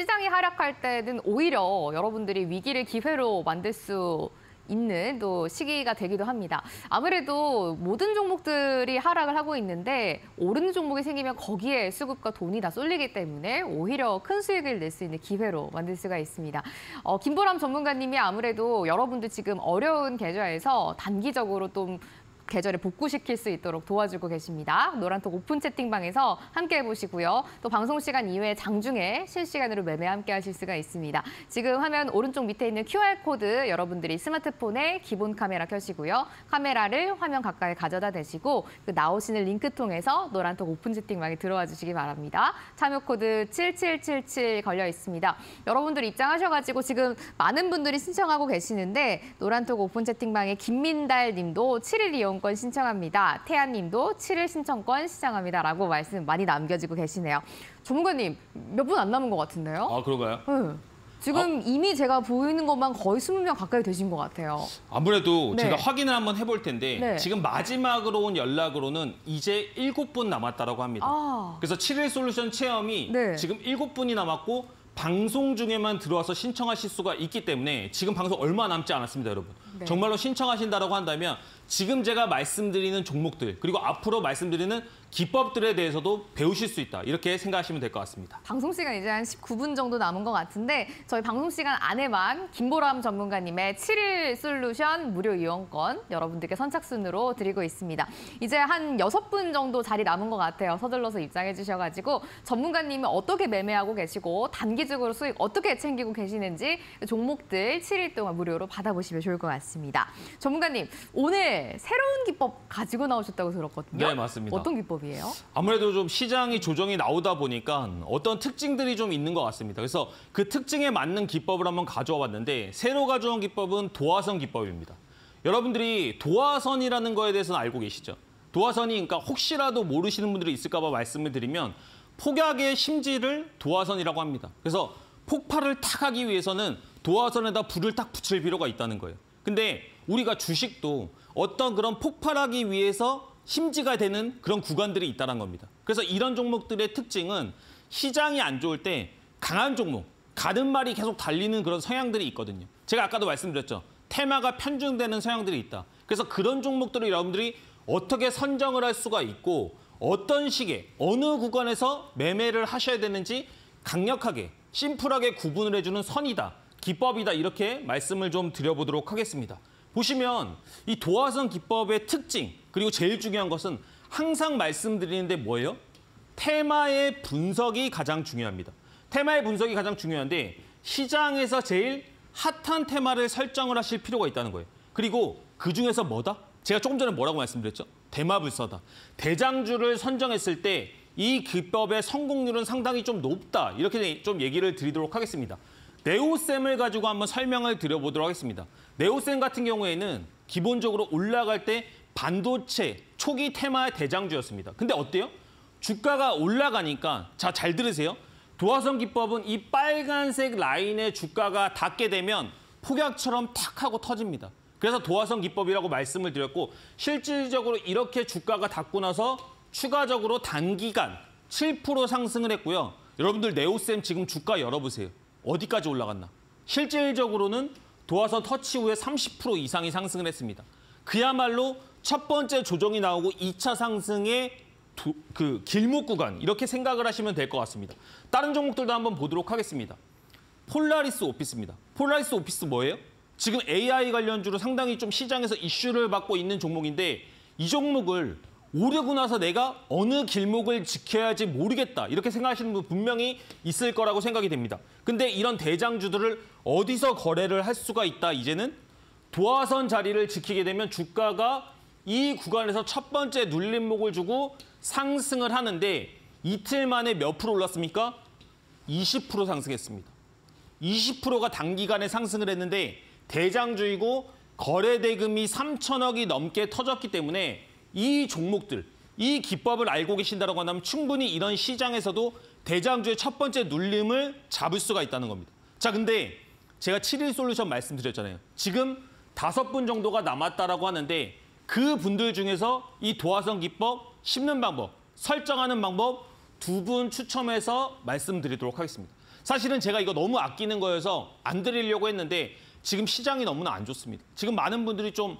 시장이 하락할 때는 오히려 여러분들이 위기를 기회로 만들 수 있는 또 시기가 되기도 합니다. 아무래도 모든 종목들이 하락을 하고 있는데 오르는 종목이 생기면 거기에 수급과 돈이 다 쏠리기 때문에 오히려 큰 수익을 낼 수 있는 기회로 만들 수가 있습니다. 어, 김보람 전문가님이 아무래도 여러분들 지금 어려운 계좌에서 단기적으로 좀 계절에 복구시킬 수 있도록 도와주고 계십니다. 노란톡 오픈 채팅방에서 함께 해보시고요. 또 방송 시간 이외에 장중에 실시간으로 매매 함께 하실 수가 있습니다. 지금 화면 오른쪽 밑에 있는 QR코드 여러분들이 스마트폰에 기본 카메라 켜시고요. 카메라를 화면 가까이 가져다 대시고 그 나오시는 링크 통해서 노란톡 오픈 채팅방에 들어와 주시기 바랍니다. 참여 코드 7777 걸려 있습니다. 여러분들 입장하셔가지고 지금 많은 분들이 신청하고 계시는데 노란톡 오픈 채팅방에 김민달 님도 7일 이용권 신청합니다. 태안 님도 7일 신청권 신청합니다. 라고 말씀 많이 남겨주고 계시네요. 전문가님 몇 분 안 남은 것 같은데요? 아 그런가요? 네. 지금 이미 제가 보이는 것만 거의 20명 가까이 되신 것 같아요. 아무래도 네. 제가 확인을 한번 해볼 텐데 네. 지금 마지막으로 온 연락으로는 이제 일곱 분 남았다라고 합니다. 아, 그래서 7일 솔루션 체험이 네. 지금 일곱 분이 남았고 방송 중에만 들어와서 신청하실 수가 있기 때문에 지금 방송 얼마 남지 않았습니다, 여러분. 네. 정말로 신청하신다라고 한다면 지금 제가 말씀드리는 종목들 그리고 앞으로 말씀드리는 기법들에 대해서도 배우실 수 있다. 이렇게 생각하시면 될 것 같습니다. 방송 시간 이제 한 19분 정도 남은 것 같은데 저희 방송 시간 안에만 김보람 전문가님의 7일 솔루션 무료 이용권 여러분들께 선착순으로 드리고 있습니다. 이제 한 6분 정도 자리 남은 것 같아요. 서둘러서 입장해 주셔가지고 전문가님이 어떻게 매매하고 계시고 단기적으로 수익 어떻게 챙기고 계시는지 종목들 7일 동안 무료로 받아보시면 좋을 것 같습니다. 전문가님 오늘 새로운 기법 가지고 나오셨다고 들었거든요. 네, 맞습니다. 어떤 기법 이에요? 아무래도 좀 시장이 조정이 나오다 보니까 어떤 특징들이 좀 있는 것 같습니다. 그래서 그 특징에 맞는 기법을 한번 가져와 봤는데 새로 가져온 기법은 도화선 기법입니다. 여러분들이 도화선이라는 거에 대해서는 알고 계시죠? 도화선이 그러니까 혹시라도 모르시는 분들이 있을까 봐 말씀을 드리면 폭약의 심지를 도화선이라고 합니다. 그래서 폭발을 탁 하기 위해서는 도화선에다 불을 딱 붙일 필요가 있다는 거예요. 근데 우리가 주식도 어떤 그런 폭발하기 위해서 심지가 되는 그런 구간들이 있다는 겁니다. 그래서 이런 종목들의 특징은 시장이 안 좋을 때 강한 종목, 가는 말이 계속 달리는 그런 성향들이 있거든요. 제가 아까도 말씀드렸죠. 테마가 편중되는 성향들이 있다. 그래서 그런 종목들을 여러분들이 어떻게 선정을 할 수가 있고 어떤 시기에 어느 구간에서 매매를 하셔야 되는지 강력하게 심플하게 구분을 해주는 선이다. 기법이다. 이렇게 말씀을 좀 드려보도록 하겠습니다. 보시면 이 도화선 기법의 특징 그리고 제일 중요한 것은 항상 말씀드리는데 뭐예요? 테마의 분석이 가장 중요합니다. 테마의 분석이 가장 중요한데 시장에서 제일 핫한 테마를 설정을 하실 필요가 있다는 거예요. 그리고 그 중에서 뭐다? 제가 조금 전에 뭐라고 말씀드렸죠? 대마불서다. 대장주를 선정했을 때 이 기법의 성공률은 상당히 좀 높다. 이렇게 좀 얘기를 드리도록 하겠습니다. 네오셈을 가지고 한번 설명을 드려보도록 하겠습니다. 네오셈 같은 경우에는 기본적으로 올라갈 때 반도체 초기 테마의 대장주였습니다. 근데 어때요? 주가가 올라가니까 자 잘 들으세요. 도화선 기법은 이 빨간색 라인의 주가가 닿게 되면 폭약처럼 탁 하고 터집니다. 그래서 도화선 기법이라고 말씀을 드렸고 실질적으로 이렇게 주가가 닿고 나서 추가적으로 단기간 7% 상승을 했고요. 여러분들 네오셈 지금 주가 열어보세요. 어디까지 올라갔나? 실질적으로는 도화선 터치 후에 30% 이상이 상승을 했습니다. 그야말로 첫 번째 조정이 나오고 2차 상승의 도- 그 길목 구간 이렇게 생각을 하시면 될 것 같습니다. 다른 종목들도 한번 보도록 하겠습니다. 폴라리스 오피스입니다. 폴라리스 오피스 뭐예요? 지금 AI 관련주로 상당히 좀 시장에서 이슈를 받고 있는 종목인데 이 종목을 오르고 나서 내가 어느 길목을 지켜야 할지 모르겠다 이렇게 생각하시는 분 분명히 있을 거라고 생각이 됩니다. 근데 이런 대장주들을 어디서 거래를 할 수가 있다 이제는 도화선 자리를 지키게 되면 주가가 이 구간에서 첫 번째 눌림목을 주고 상승을 하는데 이틀 만에 몇 프로 올랐습니까? 20% 상승했습니다. 20%가 단기간에 상승을 했는데 대장주이고 거래 대금이 3천억이 넘게 터졌기 때문에 이 종목들, 이 기법을 알고 계신다고 한다면 충분히 이런 시장에서도 대장주의 첫 번째 눌림을 잡을 수가 있다는 겁니다. 자, 근데 제가 7일 솔루션 말씀드렸잖아요. 지금 다섯 분 정도가 남았다라고 하는데 그 분들 중에서 이 도화선 기법 심는 방법, 설정하는 방법 두 분 추첨해서 말씀드리도록 하겠습니다. 사실은 제가 이거 너무 아끼는 거여서 안 드리려고 했는데 지금 시장이 너무나 안 좋습니다. 지금 많은 분들이 좀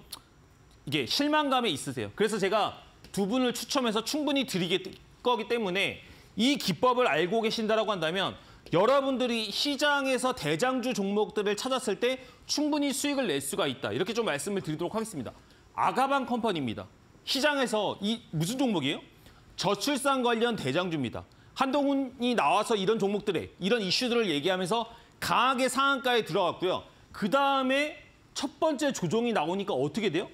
이게 실망감에 있으세요. 그래서 제가 두 분을 추첨해서 충분히 드리게 거기 때문에 이 기법을 알고 계신다라고 한다면 여러분들이 시장에서 대장주 종목들을 찾았을 때 충분히 수익을 낼 수가 있다. 이렇게 좀 말씀을 드리도록 하겠습니다. 아가방 컴퍼니입니다. 시장에서 이 무슨 종목이에요? 저출산 관련 대장주입니다. 한동훈이 나와서 이런 종목들에 이런 이슈들을 얘기하면서 강하게 상한가에 들어갔고요. 그 다음에 첫 번째 조정이 나오니까 어떻게 돼요?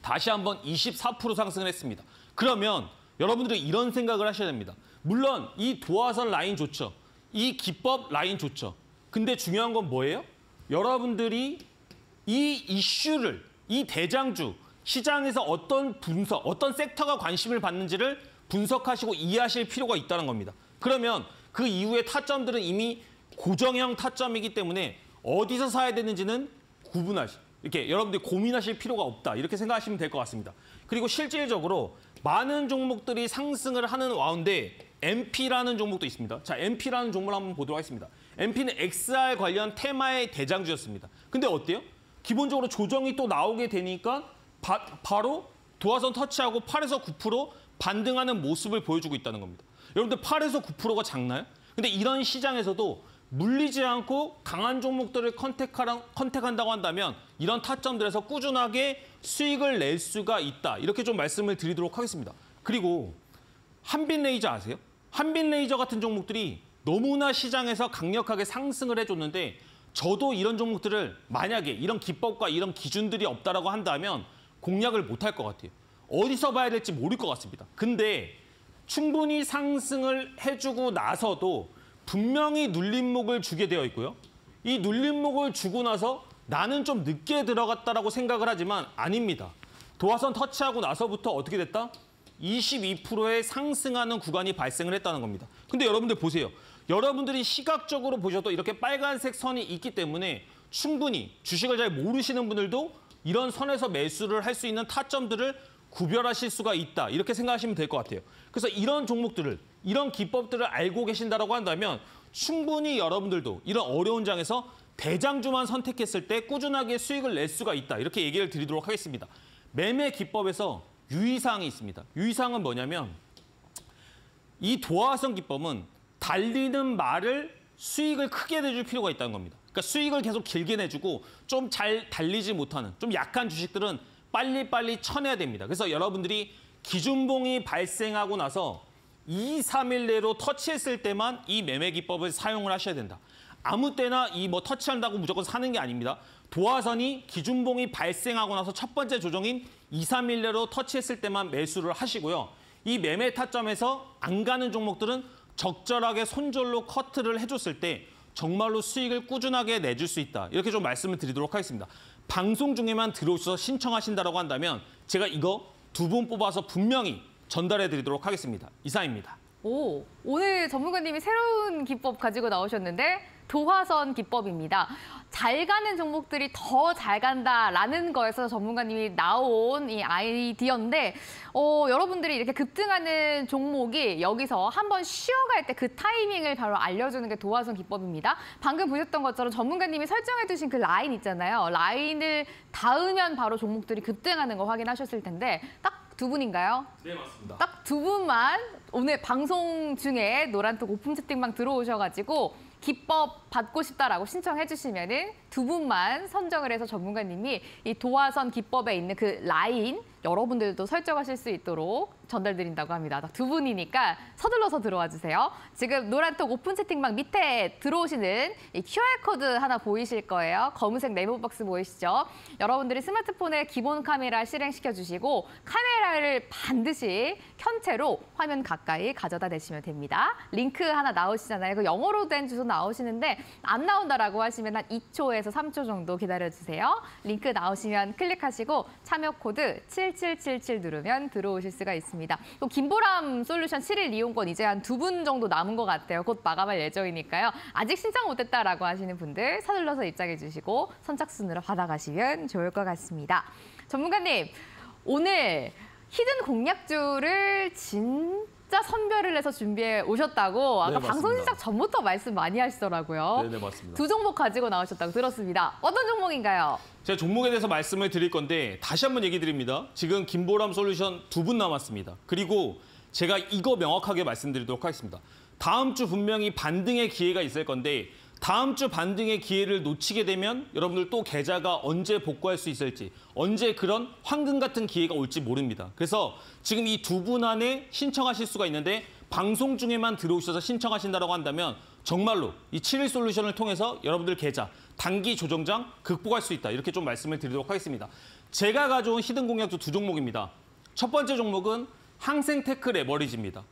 다시 한번 24% 상승을 했습니다. 그러면 여러분들이 이런 생각을 하셔야 됩니다. 물론 이 도화선 라인 좋죠. 이 기법 라인 좋죠. 근데 중요한 건 뭐예요? 여러분들이 이 이슈를 이 대장주 시장에서 어떤 분석, 어떤 섹터가 관심을 받는지를 분석하시고 이해하실 필요가 있다는 겁니다. 그러면 그 이후의 타점들은 이미 고정형 타점이기 때문에 어디서 사야 되는지는 구분하시 이렇게 여러분들이 고민하실 필요가 없다 이렇게 생각하시면 될 것 같습니다. 그리고 실질적으로 많은 종목들이 상승을 하는 와운데 MP라는 종목도 있습니다. 자, MP라는 종목을 한번 보도록 하겠습니다. MP는 XR 관련 테마의 대장주였습니다. 근데 어때요? 기본적으로 조정이 또 나오게 되니까 바, 바로 도화선 터치하고 8에서 9% 반등하는 모습을 보여주고 있다는 겁니다. 여러분들 8에서 9%가 작나요? 근데 이런 시장에서도 물리지 않고 강한 종목들을 컨택하라, 컨택한다고 한다면 이런 타점들에서 꾸준하게 수익을 낼 수가 있다. 이렇게 좀 말씀을 드리도록 하겠습니다. 그리고 한빛 레이저 아세요? 한빛 레이저 같은 종목들이 너무나 시장에서 강력하게 상승을 해줬는데 저도 이런 종목들을 만약에 이런 기법과 이런 기준들이 없다라고 한다면 공략을 못 할 것 같아요. 어디서 봐야 될지 모를 것 같습니다. 근데 충분히 상승을 해주고 나서도 분명히 눌림목을 주게 되어 있고요. 이 눌림목을 주고 나서 나는 좀 늦게 들어갔다라고 생각을 하지만 아닙니다. 도화선 터치하고 나서부터 어떻게 됐다? 22%의 상승하는 구간이 발생을 했다는 겁니다. 근데 여러분들 보세요. 여러분들이 시각적으로 보셔도 이렇게 빨간색 선이 있기 때문에 충분히 주식을 잘 모르시는 분들도 이런 선에서 매수를 할 수 있는 타점들을 구별하실 수가 있다. 이렇게 생각하시면 될 것 같아요. 그래서 이런 종목들을, 이런 기법들을 알고 계신다고 한다면 충분히 여러분들도 이런 어려운 장에서 대장주만 선택했을 때 꾸준하게 수익을 낼 수가 있다. 이렇게 얘기를 드리도록 하겠습니다. 매매 기법에서 유의사항이 있습니다. 유의사항은 뭐냐면 이 도화선 기법은 달리는 말을 수익을 크게 내줄 필요가 있다는 겁니다. 그러니까 수익을 계속 길게 내주고 좀 잘 달리지 못하는 좀 약한 주식들은 빨리빨리 쳐내야 됩니다. 그래서 여러분들이 기준봉이 발생하고 나서 2, 3일 내로 터치했을 때만 이 매매 기법을 사용을 하셔야 된다. 아무 때나 이 뭐 터치한다고 무조건 사는 게 아닙니다. 도화선이 기준봉이 발생하고 나서 첫 번째 조정인 2, 3일 내로 터치했을 때만 매수를 하시고요. 이 매매 타점에서 안 가는 종목들은 적절하게 손절로 커트를 해줬을 때 정말로 수익을 꾸준하게 내줄 수 있다. 이렇게 좀 말씀을 드리도록 하겠습니다. 방송 중에만 들어오셔서 신청하신다고 한다면 제가 이거 두 분 뽑아서 분명히 전달해 드리도록 하겠습니다. 이상입니다. 오, 오늘 전문가님이 새로운 기법 가지고 나오셨는데 도화선 기법입니다. 잘 가는 종목들이 더 잘 간다라는 거에서 전문가님이 나온 이 아이디어인데 어, 여러분들이 이렇게 급등하는 종목이 여기서 한번 쉬어갈 때 그 타이밍을 바로 알려주는 게 도화선 기법입니다. 방금 보셨던 것처럼 전문가님이 설정해 두신 그 라인 있잖아요. 라인을 닿으면 바로 종목들이 급등하는 거 확인하셨을 텐데 딱 두 분인가요? 네, 맞습니다. 딱 두 분만 오늘 방송 중에 노란톡 오픈 채팅방 들어오셔가지고 기법 받고 싶다라고 신청해 주시면은 두 분만 선정을 해서 전문가님이 이 도화선 기법에 있는 그 라인 여러분들도 설정하실 수 있도록 전달드린다고 합니다. 딱 두 분이니까 서둘러서 들어와 주세요. 지금 노란톡 오픈 채팅방 밑에 들어오시는 이 QR코드 하나 보이실 거예요. 검은색 네모 박스 보이시죠? 여러분들이 스마트폰에 기본 카메라 실행시켜 주시고 카메라를 반드시 켠 채로 화면 가까이 가져다 대시면 됩니다. 링크 하나 나오시잖아요. 그 영어로 된 주소 나오시는데 안 나온다라고 하시면 한 2초에서 3초 정도 기다려주세요. 링크 나오시면 클릭하시고 참여 코드 7777 누르면 들어오실 수가 있습니다. 또 김보람 솔루션 7일 이용권 이제 한 두 분 정도 남은 것 같아요. 곧 마감할 예정이니까요. 아직 신청 못했다라고 하시는 분들 서둘러서 입장해 주시고 선착순으로 받아가시면 좋을 것 같습니다. 전문가님, 오늘 히든 공략주를 진 짜 선별을 해서 준비해 오셨다고 아까 네, 방송. 시작 전부터 말씀 많이 하시더라고요. 네, 네, 맞습니다. 두 종목 가지고 나오셨다고 들었습니다. 어떤 종목인가요? 제가 종목에 대해서 말씀을 드릴 건데 다시 한번 얘기 드립니다. 지금 김보람 솔루션 두 분 남았습니다. 그리고 제가 이거 명확하게 말씀드리도록 하겠습니다. 다음 주 분명히 반등의 기회가 있을 건데 다음 주 반등의 기회를 놓치게 되면 여러분들 또 계좌가 언제 복구할 수 있을지 언제 그런 황금 같은 기회가 올지 모릅니다. 그래서 지금 이 두 분 안에 신청하실 수가 있는데 방송 중에만 들어오셔서 신청하신다고 한다면 정말로 이 7일 솔루션을 통해서 여러분들 계좌 단기 조정장 극복할 수 있다. 이렇게 좀 말씀을 드리도록 하겠습니다. 제가 가져온 히든 공략도 두 종목입니다. 첫 번째 종목은 항생테크 레버리지입니다.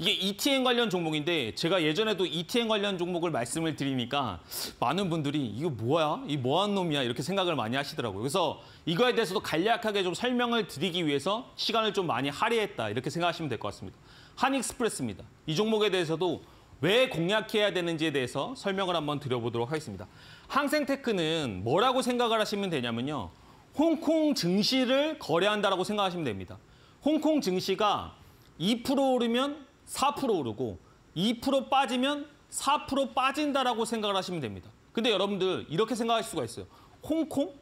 이게 ETN 관련 종목인데 제가 예전에도 ETN 관련 종목을 말씀을 드리니까 많은 분들이 이거 뭐야? 이 뭐한 놈이야? 이렇게 생각을 많이 하시더라고요. 그래서 이거에 대해서도 간략하게 좀 설명을 드리기 위해서 시간을 좀 많이 할애했다. 이렇게 생각하시면 될 것 같습니다. 한익스프레스입니다. 이 종목에 대해서도 왜 공략해야 되는지에 대해서 설명을 한번 드려보도록 하겠습니다. 항생테크는 뭐라고 생각을 하시면 되냐면요. 홍콩 증시를 거래한다라고 생각하시면 됩니다. 홍콩 증시가 2% 오르면 4% 오르고 2% 빠지면 4% 빠진다라고 생각을 하시면 됩니다. 근데 여러분들 이렇게 생각할 수가 있어요. 홍콩?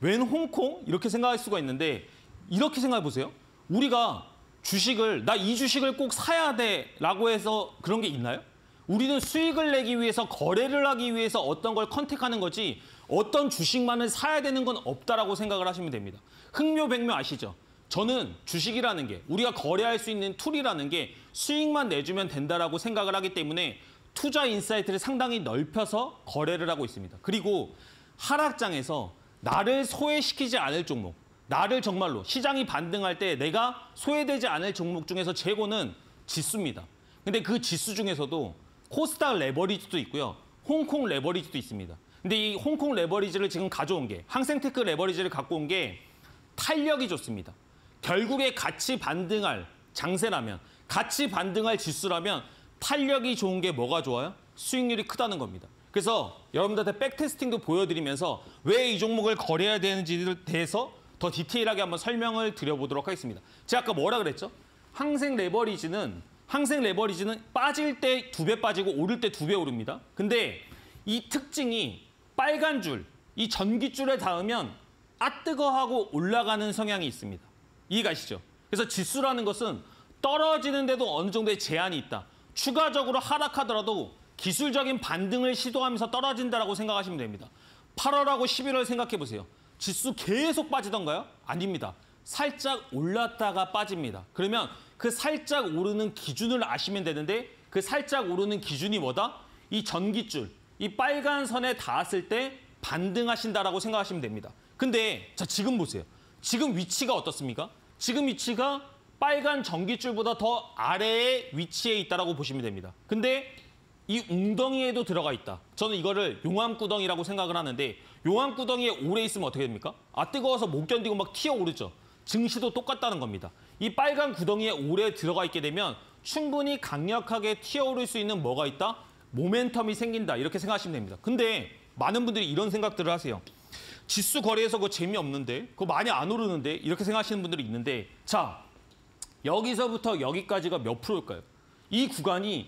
웬 홍콩? 이렇게 생각할 수가 있는데 이렇게 생각해 보세요. 우리가 주식을 나 이 주식을 꼭 사야 돼라고 해서 그런 게 있나요? 우리는 수익을 내기 위해서 거래를 하기 위해서 어떤 걸 contact하는 거지 어떤 주식만을 사야 되는 건 없다라고 생각을 하시면 됩니다. 흑묘백묘 아시죠? 저는 주식이라는 게 우리가 거래할 수 있는 툴이라는 게 수익만 내주면 된다라고 생각을 하기 때문에 투자 insight를 상당히 넓혀서 거래를 하고 있습니다. 그리고 하락장에서 나를 소외시키지 않을 종목, 나를 정말로 시장이 반등할 때 내가 소외되지 않을 종목 중에서 최고는 지수입니다. 근데 그 지수 중에서도 코스닥 레버리지도 있고요. 홍콩 레버리지도 있습니다. 근데 이 홍콩 레버리지를 지금 가져온 게 항생테크 레버리지를 갖고 온 게 탄력이 좋습니다. 결국에 같이 반등할 장세라면 같이 반등할 지수라면 탄력이 좋은 게 뭐가 좋아요? 수익률이 크다는 겁니다. 그래서 여러분들한테 백테스팅도 보여드리면서 왜 이 종목을 거래해야 되는지에 대해서 더 디테일하게 한번 설명을 드려보도록 하겠습니다. 제가 아까 뭐라 그랬죠? 항생 레버리지는 항생 레버리지는 빠질 때 두 배 빠지고 오를 때 두 배 오릅니다. 근데 이 특징이 빨간 줄, 이 전기줄에 닿으면 아 뜨거 하고 올라가는 성향이 있습니다. 이해가시죠? 그래서 지수라는 것은 떨어지는데도 어느 정도의 제한이 있다. 추가적으로 하락하더라도 기술적인 반등을 시도하면서 떨어진다라고 생각하시면 됩니다. 8월하고 11월 생각해 보세요. 지수 계속 빠지던가요? 아닙니다. 살짝 올랐다가 빠집니다. 그러면 그 살짝 오르는 기준을 아시면 되는데 그 살짝 오르는 기준이 뭐다? 이 전기줄, 이 빨간 선에 닿았을 때 반등하신다라고 생각하시면 됩니다. 근데 자 지금 보세요. 지금 위치가 어떻습니까? 지금 위치가 빨간 전기줄보다 더 아래에 위치해 있다라고 보시면 됩니다. 근데 이 웅덩이에도 들어가 있다. 저는 이거를 용암구덩이라고 생각을 하는데 용암구덩이에 오래 있으면 어떻게 됩니까? 아 뜨거워서 못 견디고 막 튀어오르죠. 증시도 똑같다는 겁니다. 이 빨간 구덩이에 오래 들어가 있게 되면 충분히 강력하게 튀어오를 수 있는 뭐가 있다? 모멘텀이 생긴다. 이렇게 생각하시면 됩니다. 근데 많은 분들이 이런 생각들을 하세요. 지수 거래에서 그거 재미없는데 그거 많이 안 오르는데 이렇게 생각하시는 분들이 있는데 자 여기서부터 여기까지가 몇 프로일까요? 이 구간이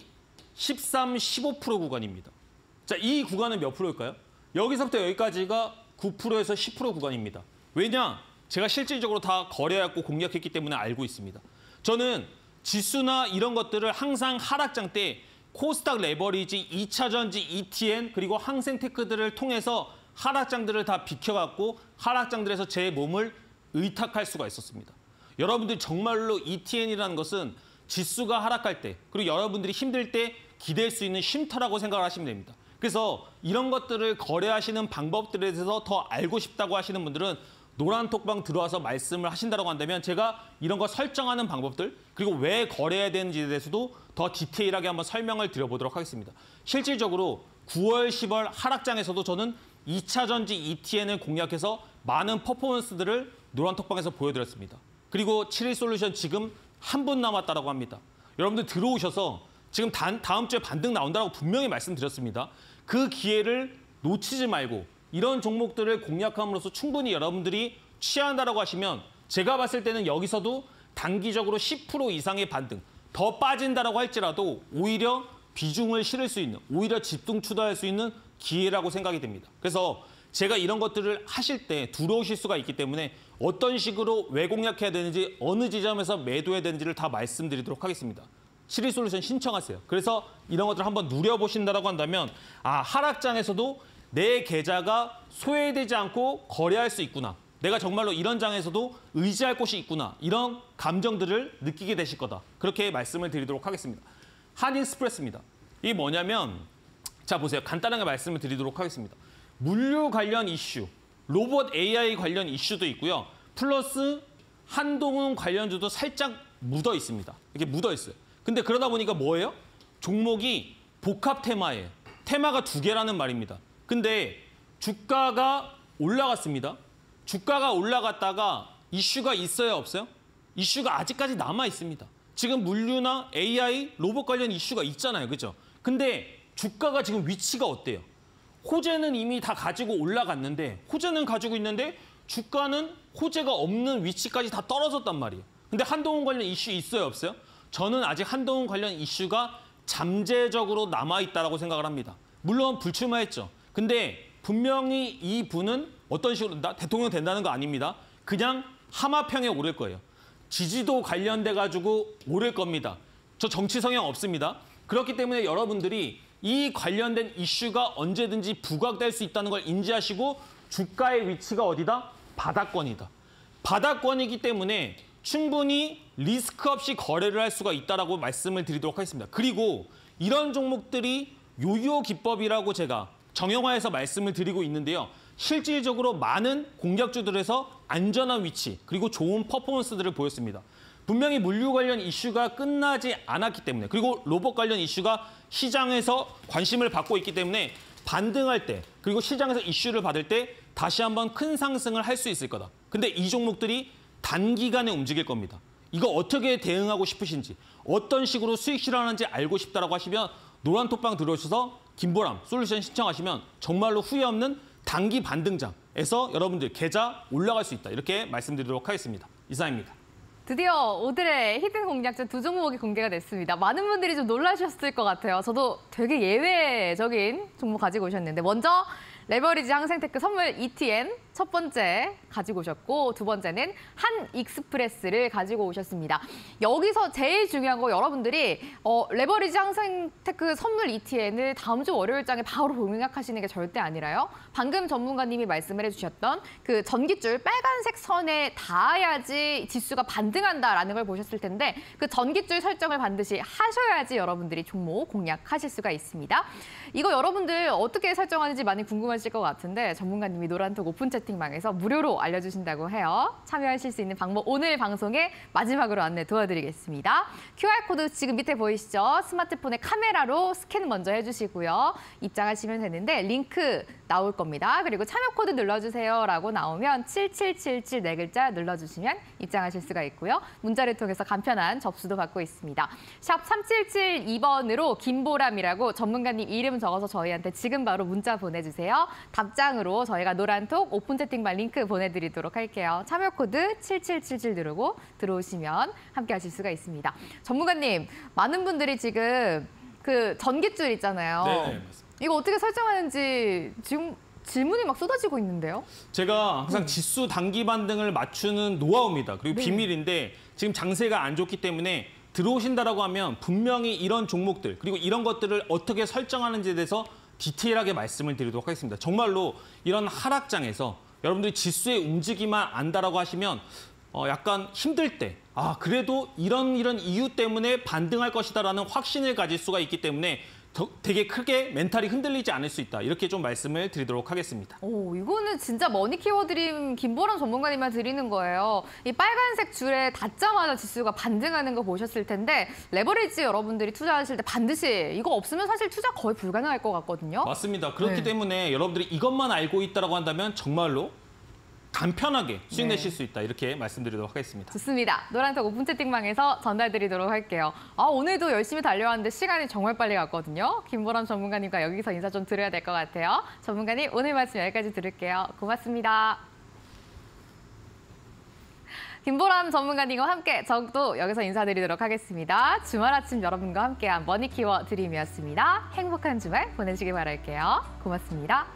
13, 15% 구간입니다. 자, 이 구간은 몇 프로일까요? 여기서부터 여기까지가 9%에서 10% 구간입니다. 왜냐? 제가 실질적으로 다 거래했고 공략했기 때문에 알고 있습니다. 저는 지수나 이런 것들을 항상 하락장 때 코스닥 레버리지, 2차 전지, ETN 그리고 항생테크들을 통해서 하락장들을 다 비켜갖고 하락장들에서 제 몸을 의탁할 수가 있었습니다. 여러분들 정말로 ETN이라는 것은 지수가 하락할 때 그리고 여러분들이 힘들 때 기댈 수 있는 쉼터라고 생각을 하시면 됩니다. 그래서 이런 것들을 거래하시는 방법들에 대해서 더 알고 싶다고 하시는 분들은 노란 톡방 들어와서 말씀을 하신다고 한다면 제가 이런 거 설정하는 방법들 그리고 왜 거래해야 되는지에 대해서도 더 디테일하게 한번 설명을 드려보도록 하겠습니다. 실질적으로 9월, 10월 하락장에서도 저는 2차 전지 ETN을 공략해서 많은 퍼포먼스들을 노란 톡방에서 보여드렸습니다. 그리고 7일 솔루션 지금 한 분 남았다라고 합니다. 여러분들 들어오셔서 지금 단, 다음 주에 반등 나온다고 분명히 말씀드렸습니다. 그 기회를 놓치지 말고 이런 종목들을 공략함으로써 충분히 여러분들이 취한다라고 하시면 제가 봤을 때는 여기서도 단기적으로 10% 이상의 반등, 더 빠진다라고 할지라도 오히려 비중을 실을 수 있는, 오히려 집중 투자할 수 있는 기회라고 생각이 됩니다. 그래서 제가 이런 것들을 하실 때 들어오실 수가 있기 때문에 어떤 식으로 왜 공략해야 되는지 어느 지점에서 매도해야 되는지를 다 말씀드리도록 하겠습니다. 시리 솔루션 신청하세요. 그래서 이런 것들을 한번 누려보신다라고 한다면 아 하락장에서도 내 계좌가 소외되지 않고 거래할 수 있구나. 내가 정말로 이런 장에서도 의지할 곳이 있구나. 이런 감정들을 느끼게 되실 거다. 그렇게 말씀을 드리도록 하겠습니다. 한익스프레스입니다. 이게 뭐냐면 자 보세요. 간단하게 말씀을 드리도록 하겠습니다. 물류 관련 이슈, 로봇 AI 관련 이슈도 있고요. 플러스 한동훈 관련주도 살짝 묻어 있습니다. 이렇게 묻어 있어요. 근데 그러다 보니까 뭐예요? 종목이 복합 테마예요. 테마가 두 개라는 말입니다. 근데 주가가 올라갔습니다. 주가가 올라갔다가 이슈가 있어요, 없어요? 이슈가 아직까지 남아 있습니다. 지금 물류나 AI, 로봇 관련 이슈가 있잖아요, 그죠? 근데 주가가 지금 위치가 어때요? 호재는 이미 다 가지고 올라갔는데 호재는 가지고 있는데 주가는 호재가 없는 위치까지 다 떨어졌단 말이에요. 근데 한동훈 관련 이슈 있어요, 없어요? 저는 아직 한동훈 관련 이슈가 잠재적으로 남아 있다라고 생각을 합니다. 물론 불출마했죠. 근데 분명히 이 분은 어떤 식으로 나 대통령 된다는 거 아닙니다. 그냥 하마평에 오를 거예요. 지지도 관련돼 가지고 오를 겁니다. 저 정치 성향 없습니다. 그렇기 때문에 여러분들이 이 관련된 이슈가 언제든지 부각될 수 있다는 걸 인지하시고 주가의 위치가 어디다? 바닥권이다. 바닥권이기 때문에 충분히 리스크 없이 거래를 할 수가 있다라고 말씀을 드리도록 하겠습니다. 그리고 이런 종목들이 요요 기법이라고 제가 정형화해서 말씀을 드리고 있는데요. 실질적으로 많은 공략주들에서 안전한 위치 그리고 좋은 퍼포먼스들을 보였습니다. 분명히 물류 관련 이슈가 끝나지 않았기 때문에 그리고 로봇 관련 이슈가 시장에서 관심을 받고 있기 때문에 반등할 때 그리고 시장에서 이슈를 받을 때 다시 한번 큰 상승을 할 수 있을 거다. 근데 이 종목들이 단기간에 움직일 겁니다. 이거 어떻게 대응하고 싶으신지 어떤 식으로 수익 실현하는지 알고 싶다라고 하시면 노란 톡방 들어오셔서 김보람 솔루션 신청하시면 정말로 후회 없는 단기 반등장에서 여러분들 계좌 올라갈 수 있다. 이렇게 말씀드리도록 하겠습니다. 이상입니다. 드디어 오늘의 hidden 공략자 두 종목이 공개가 됐습니다. 많은 분들이 좀 놀라셨을 것 같아요. 저도 되게 예외적인 종목 가지고 오셨는데 먼저 레버리지 항셍테크 선물 ETN 첫 번째 가지고 오셨고 두 번째는 한익스프레스를 가지고 오셨습니다. 여기서 제일 중요한 거 여러분들이 어, 레버리지 항셍테크 선물 ETN을 다음 주 월요일장에 바로 공략하시는 게 절대 아니라요. 방금 전문가님이 말씀을 해주셨던 그 전기줄 빨간색 선에 닿아야지 지수가 반등한다라는 걸 보셨을 텐데 그 전기줄 설정을 반드시 하셔야지 여러분들이 종목 공략하실 수가 있습니다. 이거 여러분들 어떻게 설정하는지 많이 궁금하실 것 같은데 전문가님이 노란톡 오픈 채팅방에서 무료로 알려주신다고 해요. 참여하실 수 있는 방법 오늘 방송에 마지막으로 안내 도와드리겠습니다. QR코드 지금 밑에 보이시죠? 스마트폰의 카메라로 스캔 먼저 해주시고요. 입장하시면 되는데 링크 나올 겁니다. 그리고 참여 코드 눌러주세요 라고 나오면 7777 네 글자 눌러주시면 입장하실 수가 있고요. 문자를 통해서 간편한 접수도 받고 있습니다. 샵 3772번으로 김보람이라고 전문가님 이름 적어서 저희한테 지금 바로 문자 보내주세요. 답장으로 저희가 노란톡 오픈 채팅방 링크 보내드리도록 할게요. 참여 코드 7777 누르고 들어오시면 함께 하실 수가 있습니다. 전문가님, 많은 분들이 지금 그 전기줄 있잖아요. 네, 맞습니다. 이거 어떻게 설정하는지 지금 질문이 막 쏟아지고 있는데요. 제가 항상 지수 단기 반등을 맞추는 노하우입니다. 그리고 네. 비밀인데 지금 장세가 안 좋기 때문에 들어오신다라고 하면 분명히 이런 종목들 그리고 이런 것들을 어떻게 설정하는지에 대해서 디테일하게 말씀을 드리도록 하겠습니다. 정말로 이런 하락장에서 여러분들이 지수의 움직임만 안다라고 하시면 어, 약간 힘들 때, 아, 그래도 이런 이런 이유 때문에 반등할 것이다라는 확신을 가질 수가 있기 때문에 더- 되게 크게 mental이 흔들리지 않을 수 있다. 이렇게 좀 말씀을 드리도록 하겠습니다. 오, 이거는 진짜 머니 키워드림 김보람 전문가님만 드리는 거예요. 이 빨간색 줄에 닿자마자 지수가 반등하는 거 보셨을 텐데 레버리지 여러분들이 투자하실 때 반드시 이거 없으면 사실 투자 거의 불가능할 것 같거든요. 맞습니다. 그렇기 네. 때문에 여러분들이 이것만 알고 있다라고 한다면 정말로 간편하게 수익 네. 내실 수 있다. 이렇게 말씀드리도록 하겠습니다. 좋습니다. 노란색 오픈 채팅방에서 전달드리도록 할게요. 아, 오늘도 열심히 달려왔는데 시간이 정말 빨리 갔거든요. 김보람 전문가님과 여기서 인사 좀 드려야 될 것 같아요. 전문가님, 오늘 말씀 여기까지 들을게요. 고맙습니다. 김보람 전문가님과 함께 저도 여기서 인사드리도록 하겠습니다. 주말 아침 여러분과 함께한 머니 키워드림이었습니다. 행복한 주말 보내시길 바랄게요. 고맙습니다.